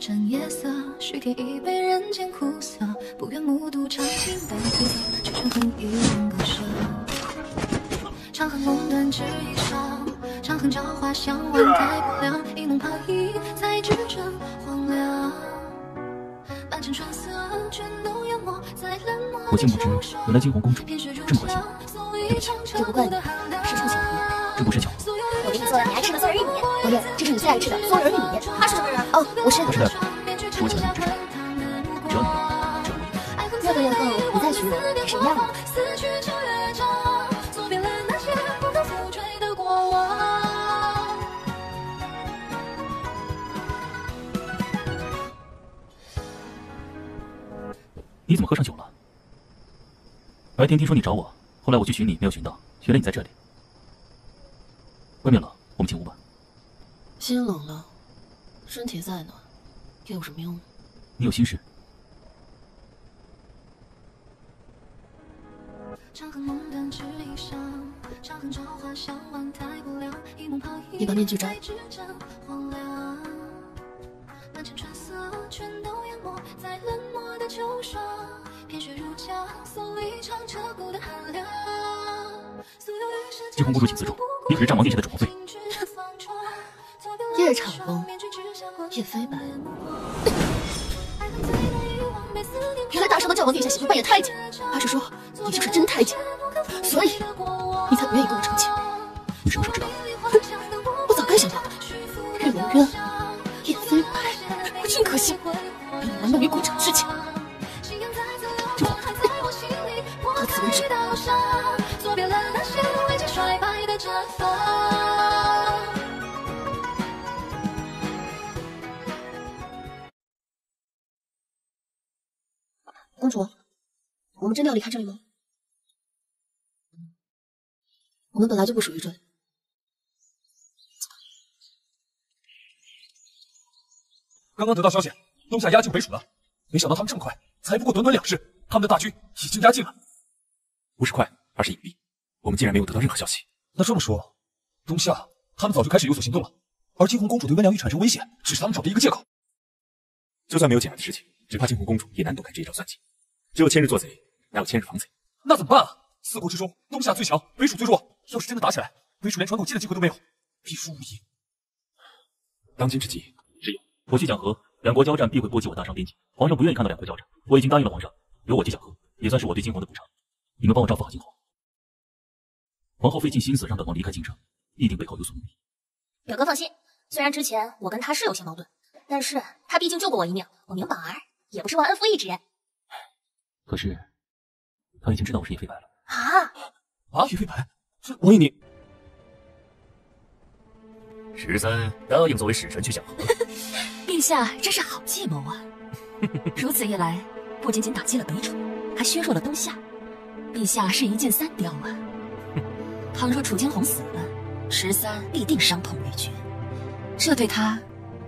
趁夜色，续添一杯人间苦涩，不愿目睹长情被褪色，却权衡一人割舍。长恨梦长恨朝花香万太不良，一梦泡影才知真荒凉。满城春色全都淹没在冷漠我竟不知原来惊鸿公主这么关心我。对不起，这不怪你，做了你爱吃的松仁玉米，王爷，这是你最爱吃的松仁玉米。他是什么人？哦，我是我是大夫，是我请来你治伤。只要你愿，只要我愿。六个月后你再娶我也是一样的。你怎么喝上酒了？白天听说你找我，后来我去寻你，没有寻到，原来你在这里。外面冷，我们进屋吧。心冷了，身体再暖，又有什么用呢？你有心事？你把面具摘。满城春色全都淹没在冷漠的秋霜，片雪如浆，送一场彻骨的寒凉。惊鸿公主请自重，你可是战王殿下的主王妃。夜长风，叶飞白。原来大圣的战王殿下喜欢扮演太监，还是说你就是真太监？所以你才不愿意跟我成亲？你什么时候知道的？我早该想到的。玉龙渊，叶飞白，我真可惜，被你玩弄于股掌之间。主，我们真的要离开这里吗？我们本来就不属于这里。刚刚得到消息，东夏压境北蜀了，没想到他们这么快，才不过短短两日，他们的大军已经压境了。不是快，而是隐蔽，我们竟然没有得到任何消息。那这么说，东夏他们早就开始有所行动了，而惊鸿公主对温良玉产生威胁，只是他们找的一个借口。就算没有简儿的事情，只怕惊鸿公主也难躲开这一招算计。只有千日做贼，哪有千日防贼？那怎么办啊？四国之中，东夏最强，北楚最弱。要是真的打起来，北楚连喘口气的机会都没有，必输无疑。当今之计，只有我去讲和，两国交战必会波及我大商边境。皇上不愿意看到两国交战，我已经答应了皇上，由我去讲和，也算是我对金皇的补偿。你们帮我照顾好金皇，皇后费尽心思让本王离开京城，必定背后有所目的。表哥放心，虽然之前我跟他是有些矛盾，但是他毕竟救过我一命，我明宝儿也不是忘恩负义之人。可是他已经知道我是叶飞白了啊啊！叶飞白，这王爷你十三答应作为使臣去讲和，陛下真是好计谋啊！如此一来，不仅仅打击了北楚，还削弱了东夏。陛下是一箭三雕啊！倘若楚惊鸿死了，十三必定伤痛欲绝，这对他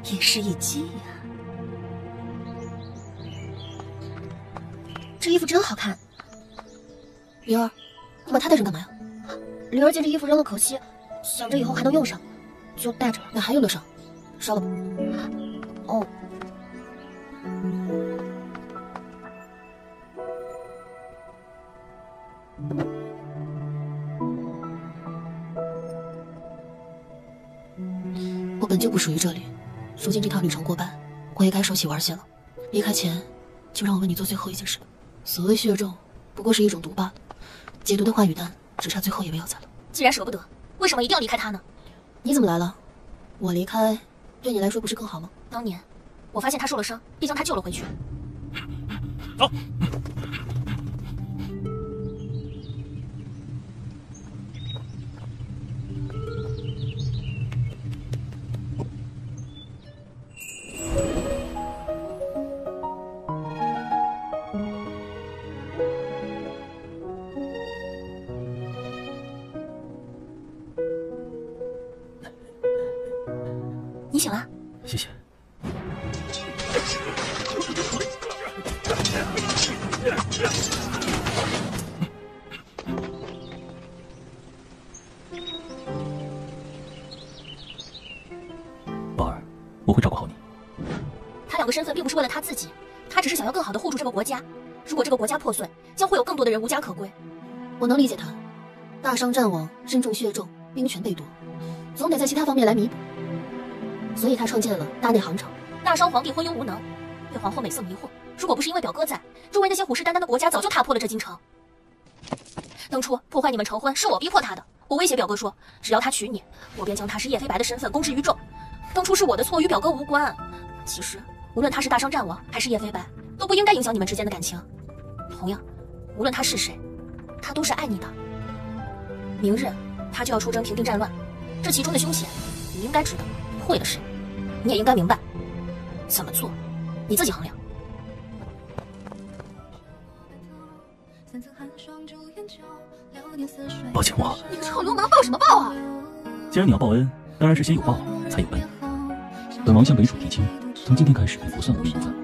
也是一击呀。这衣服真好看，灵儿，你把它带上干嘛呀？灵儿见这衣服扔了可惜，想着以后还能用上，就带着。那还用得上？烧了吧。哦。我本就不属于这里，如今这趟旅程过半，我也该收起玩心了。离开前，就让我为你做最后一件事吧。所谓血咒，不过是一种毒罢了。解毒的话语丹，只差最后一味药材了。既然舍不得，为什么一定要离开他呢？你怎么来了？我离开，对你来说不是更好吗？当年，我发现他受了伤，便将他救了回去。走。这个国家。如果这个国家破碎，将会有更多的人无家可归。我能理解他，大商战亡，身中血重，兵权被夺，总得在其他方面来弥补。所以他创建了大内行城。大商皇帝昏庸无能，被皇后美色迷惑。如果不是因为表哥在，周围那些虎视眈眈的国家早就踏破了这京城。当初破坏你们成婚是我逼迫他的，我威胁表哥说，只要他娶你，我便将他是叶飞白的身份公之于众。当初是我的错，与表哥无关。其实，无论他是大商战王还是叶飞白，都不应该影响你们之间的感情。同样，无论他是谁，他都是爱你的。明日他就要出征平定战乱，这其中的凶险，你应该知道。会的事，你也应该明白。怎么做，你自己衡量。抱歉，我。你个臭流氓，报什么报啊？既然你要报恩，当然是先有报才有恩。本王向北楚提亲，从今天开始便不算无名分。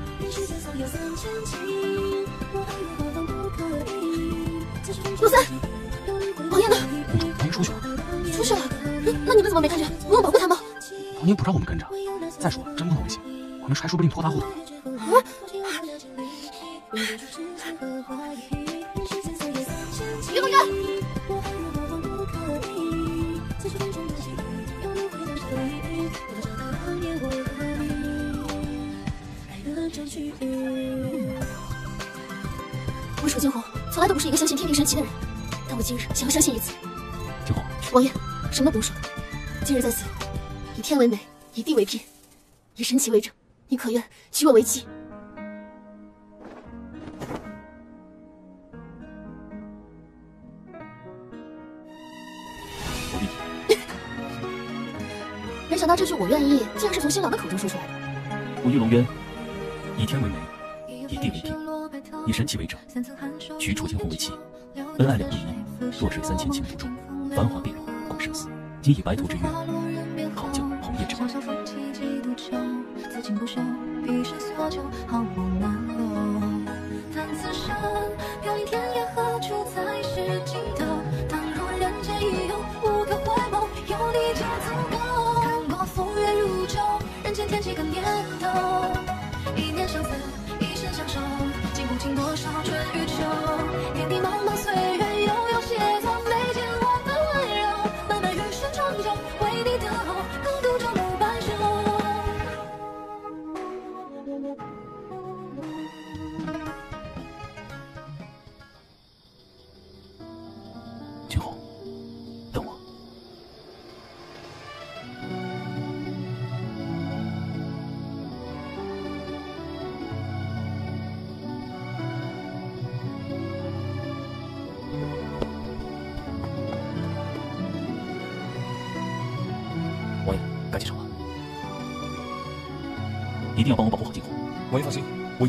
陆三，王爷呢？公主，王爷出去了，出去了。那你们怎么没看见？不用保护他吗？王爷不让我们跟着，再说了，真碰到危险，我们还说不定拖大后腿。从来都不是一个相信天地神奇的人，但我今日想要相信一次。惊鸿，王爷，什么都不用说。今日在此，以天为媒，以地为聘，以神奇为证。你可愿娶我为妻？没想到这句“我愿意”竟然是从新郎的口中说出来的。我玉龙渊，以天为媒，以地为聘，以神奇为证，娶楚惊鸿为妻，恩爱两不疑，弱水三千情独钟，繁华碧落共生死。今以白头之约，好将红叶之盟。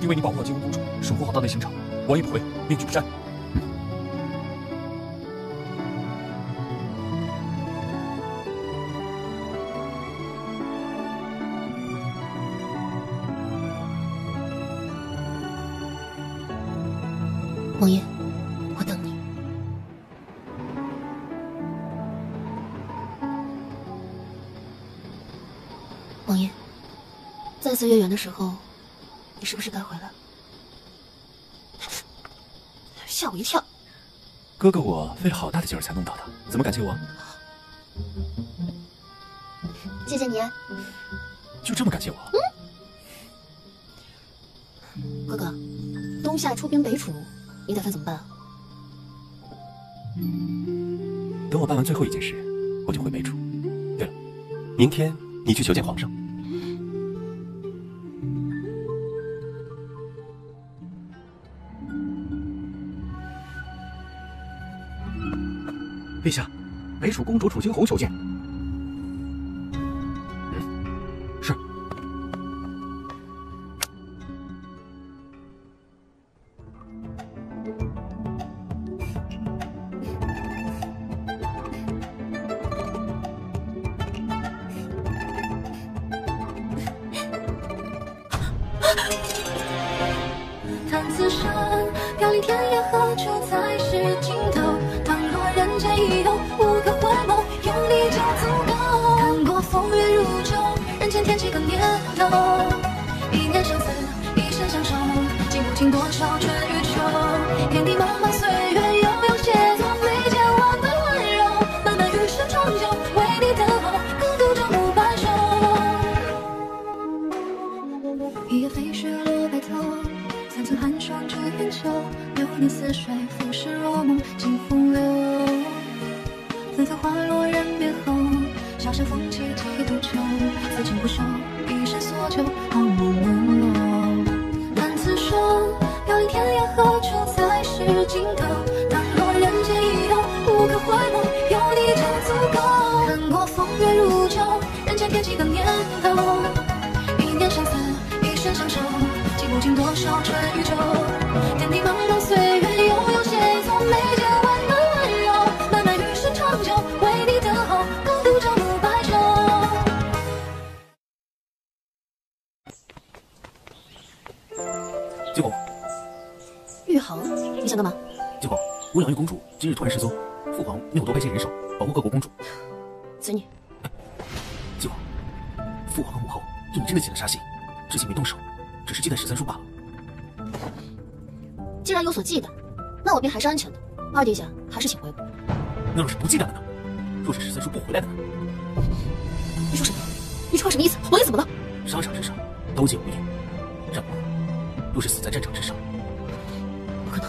因为你保护好金乌公主守护好大内刑场王爷不会命君不沾。王爷我等你。王爷再次月圆的时候哥哥，我费了好大的劲儿才弄到的，怎么感谢我？谢谢你。就这么感谢我？嗯。哥哥，冬夏出兵北楚，你打算怎么办啊？等我办完最后一件事，我就回北楚。对了，明天你去求见皇上。北楚公主楚清红求见。靖红，玉衡，你想干嘛？靖红，乌养玉公主今日突然失踪，父皇命我多派些人手保护各国公主。随你。靖红，父皇和母后对你真的起了杀心，至今没动手。只是忌惮十三叔罢了。既然有所忌惮，那我便还是安全的。二殿下还是请回吧。那若是不忌惮的呢？若是十三叔不回来的呢？你说什么？你这话什么意思？王爷怎么了？沙场之上，刀剑无眼。是死在战场之上，不可能。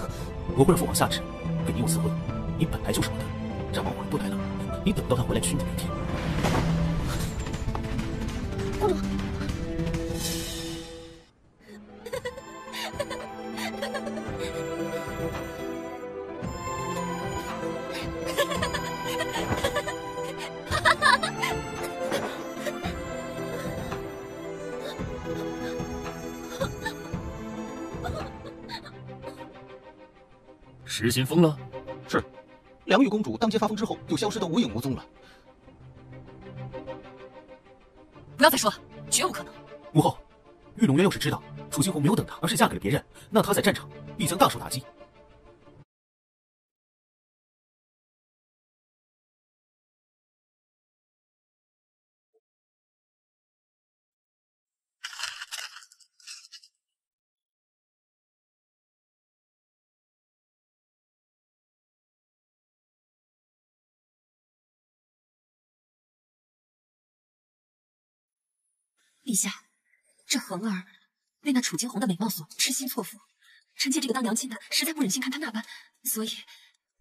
我会让父王下旨，给你我赐婚。你本来就是我的。战王回不来了，你等不到他回来娶你那天。公主。失心疯了？是，梁玉公主当街发疯之后，就消失得无影无踪了。不要再说了，绝无可能。母后，玉龙渊要是知道楚青红没有等他，而是嫁给了别人，那他在战场陛下，这恒儿被那楚惊鸿的美貌所痴心错付，臣妾这个当娘亲的实在不忍心看她那般，所以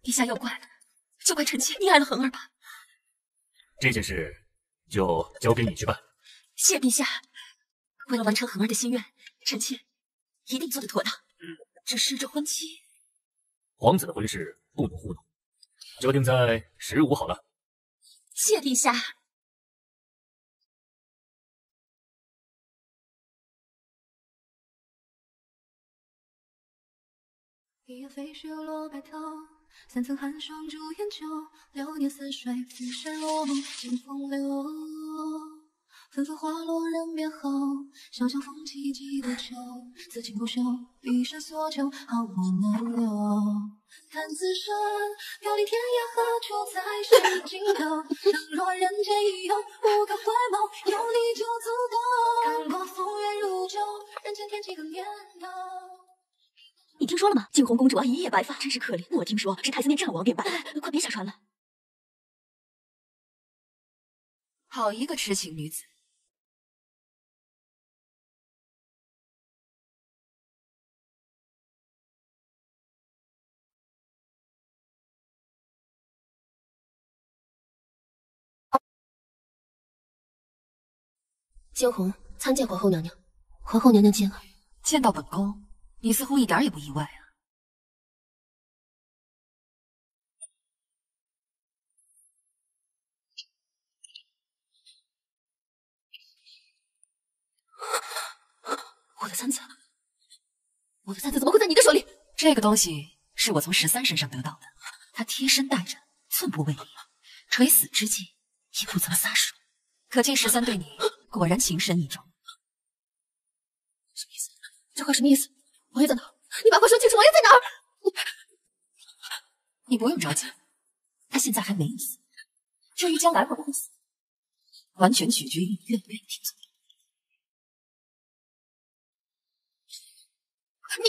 陛下要怪就怪臣妾溺爱了恒儿吧。这件事就交给你去办。谢陛下，为了完成恒儿的心愿，臣妾一定做得妥当。只是这婚期，皇子的婚事不能糊弄，就定在十五好了。谢陛下。一夜飞雪落白头，三层寒霜煮烟酒。流年似水，浮生若梦尽风流。纷纷花落人别后，潇潇风起几度秋。此情不朽，一生所求，好梦难留。叹此生，飘离天涯何处才是尽头？倘若人间已有无可回眸，有你就足够。看过风月如旧，人间天几个念头。你听说了吗？惊鸿公主啊，一夜白发，真是可怜。我听说是太子殿战王变败，快别瞎传了。好一个痴情女子！惊鸿参见皇后娘娘，皇后娘娘见了。见到本宫，你似乎一点也不意外啊。我的簪子，我的簪子怎么会在你的手里？这个东西是我从十三身上得到的，他贴身带着，寸步未离，垂死之际也不曾撒手，可见十三对你果然情深意重。什么意思？这话什么意思？王爷在哪？你把话说清楚，王爷在哪儿？你不用着急，他现在还没有死。至于将来会不会死，完全取决于你愿不愿意听从。你，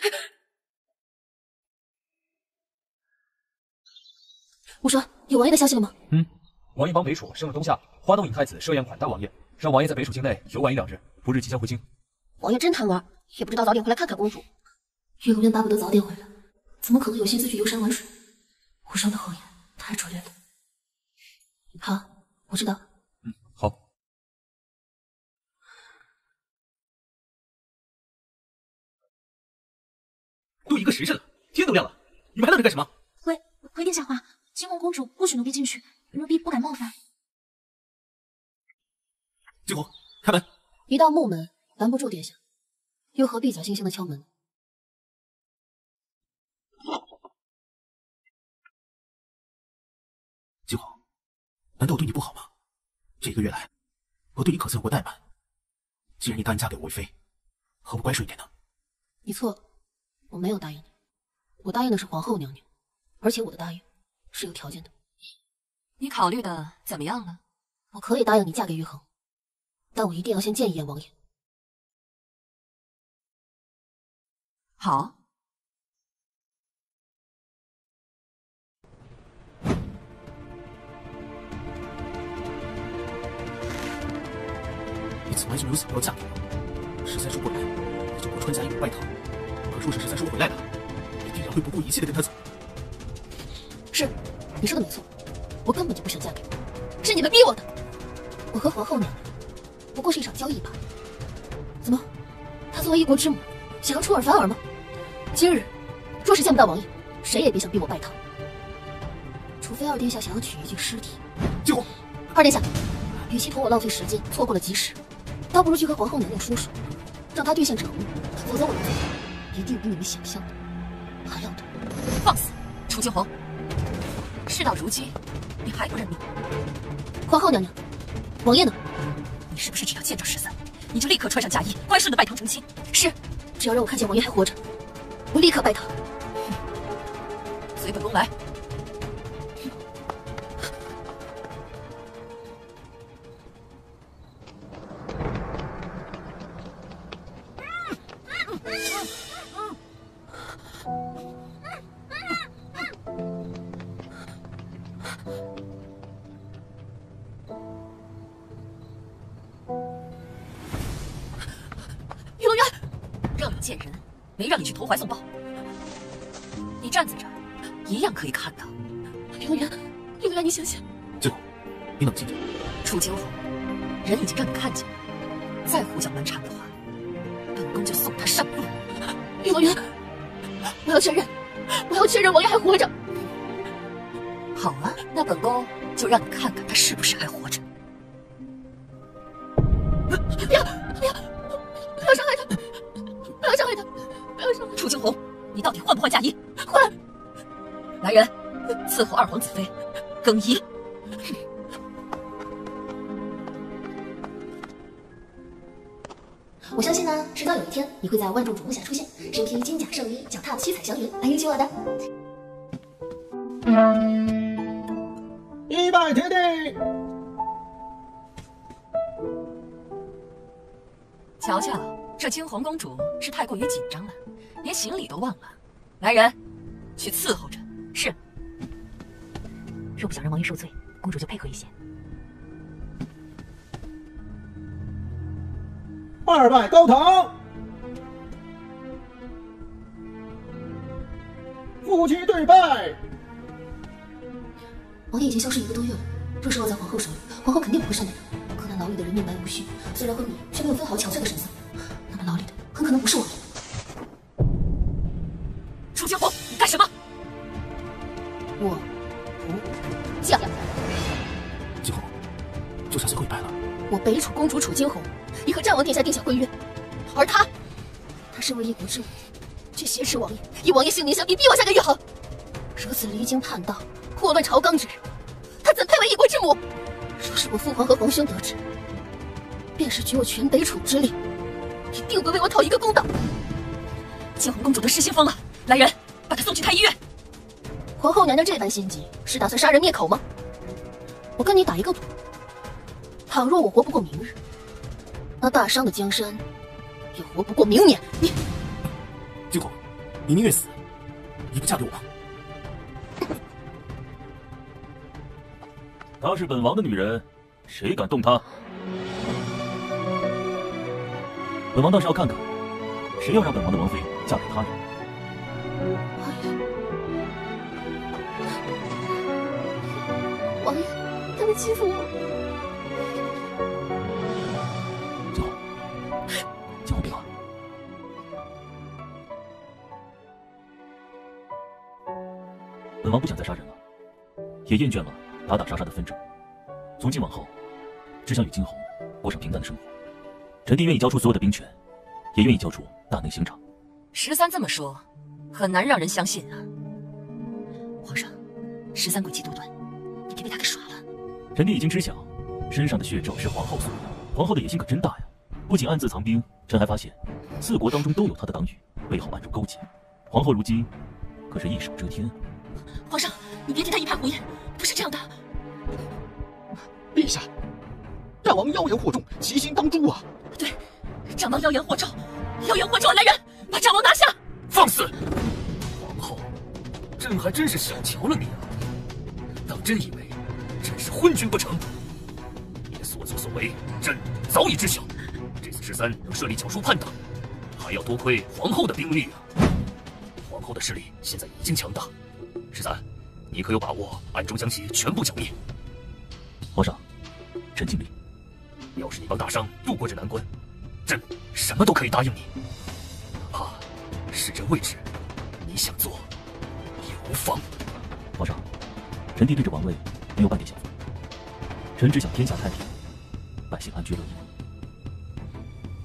我说有王爷的消息了吗？嗯，王爷帮北楚升了东夏，花东尹太子设宴款待王爷，让王爷在北楚境内游玩一两日，不日即将回京。王爷真贪玩，也不知道早点回来看看公主。岳龙渊巴不得早点回来，怎么可能有心思去游山玩水？无双的后眼太拙劣了。好，我知道。嗯，好。都一个时辰了，天都亮了，你们还愣着干什么？回回殿下话，惊鸿公主不许奴婢进去，奴婢不敢冒犯。惊鸿，开门。一道木门拦不住殿下，又何必假惺惺的敲门？惊鸿，难道我对你不好吗？这一个月来，我对你可曾有过怠慢？既然你答应嫁给我为妃，何不乖顺一点呢？你错了。我没有答应你，我答应的是皇后娘娘，而且我的答应是有条件的。你考虑的怎么样了？我可以答应你嫁给玉衡，但我一定要先见一眼王爷。好。你从来就没有想过要嫁给我，十三叔不来，你就不穿嫁衣舞拜堂。若是十三叔回来了，你必然会不顾一切的跟他走。是，你说的没错，我根本就不想嫁给你，是你们逼我的。我和皇后娘娘不过是一场交易罢了。怎么，她作为一国之母，想要出尔反尔吗？今日若是见不到王爷，谁也别想逼我拜堂。除非二殿下想要取一具尸体。救我！二殿下，与其同我浪费时间，错过了吉时，倒不如去和皇后娘娘说说，让她兑现承诺。否则我的做法。一定比你们想象的还要多。放肆！楚惊鸿，事到如今，你还不认命？皇后娘娘，王爷呢？你是不是只要见着十三，你就立刻穿上嫁衣，乖顺的拜堂成亲？是，只要让我看见王爷还活着，我立刻拜堂。随本宫来。来人，伺候二皇子妃更衣。我相信呢，迟早有一天你会在万众瞩目下出现，身披金甲圣衣，脚踏七彩祥云，来迎娶我的。一拜天地。瞧瞧，这惊鸿公主是太过于紧张了，连行礼都忘了。来人，去伺候着。是。若不想让王爷受罪，公主就配合一些。二拜高堂，夫妻对拜。王爷已经消失一个多月了，若是落在皇后手里，皇后肯定不会善待他。可那牢里的人命白无须，虽然昏迷，却没有分毫憔悴的神色。那么牢里的很可能不是王爷。楚公主楚惊鸿。已和战王殿下定下婚约，而他，他身为一国之母，却挟持王爷，以王爷性命相逼，逼我下个玉衡，如此离经叛道、祸乱朝纲之人，他怎配为一国之母？若是我父皇和皇兄得知，便是举我全北楚之力，一定会为我讨一个公道。惊鸿公主得失心疯了，来人，把她送去太医院。皇后娘娘这般心急，是打算杀人灭口吗？我跟你打一个赌，倘若我活不过明日。那大商的江山也活不过明年。你，惊鸿，你宁愿死，也不嫁给我吗？她是本王的女人，谁敢动她？本王倒是要看看，谁要让本王的王妃嫁给他人。王爷，他们欺负我。王不想再杀人了，也厌倦了打打杀杀的纷争。从今往后，只想与惊鸿过上平淡的生活。臣弟愿意交出所有的兵权，也愿意交出大内刑场。十三这么说，很难让人相信啊。皇上，十三诡计多端，你别被他给耍了。臣弟已经知晓，身上的血咒是皇后所有。皇后的野心可真大呀！不仅暗自藏兵，臣还发现，四国当中都有她的党羽，背后暗中勾结。皇后如今可是一手遮天。皇上，你别听他一派胡言，不是这样的。陛下，大王妖言惑众，其心当诛啊！对，战王妖言惑众，妖言惑众，来人，把战王拿下！放肆！皇后，朕还真是小瞧了你啊！当真以为朕是昏君不成？你的所作所为，朕早已知晓。这次十三能顺利剿除叛党，还要多亏皇后的兵力啊！皇后的势力现在已经强大。十三，你可有把握暗中将其全部剿灭？皇上，臣尽力。要是你帮大商渡过这难关，朕什么都可以答应你。哪怕是这位置，你想做也无妨。皇上，臣弟对这王位没有半点想法。臣只想天下太平，百姓安居乐业。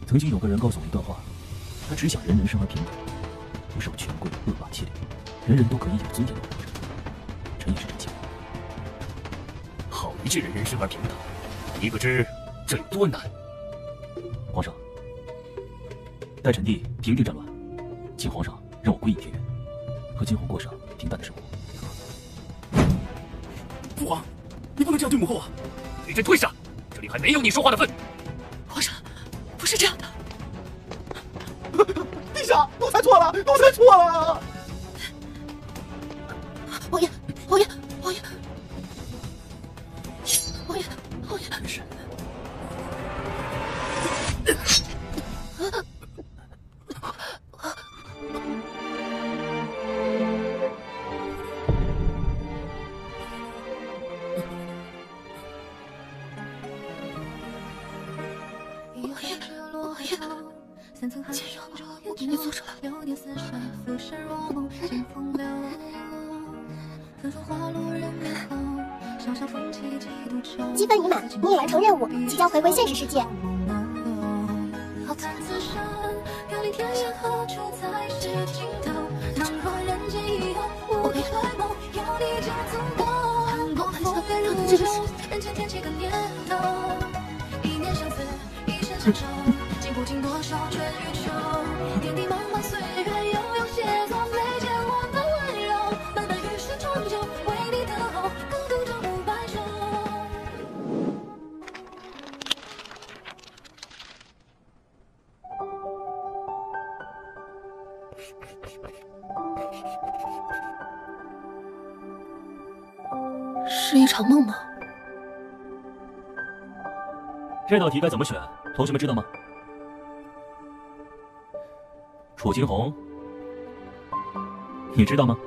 曾经有个人告诉我一段话，他只想人人生而平等，不受权贵恶霸欺凌，人人都可以有尊严的活着。臣也是这想。好一句人人生而平等，你可知这有多难？皇上，待臣弟平定战乱，请皇上让我归隐田园，和金鸿过上平淡的生活。父皇，你不能这样对母后啊！给朕退下！这里还没有你说话的份。皇上，不是这样的。陛下，奴才错了，奴才错了。这道题该怎么选？同学们知道吗？楚惊鸿你知道吗？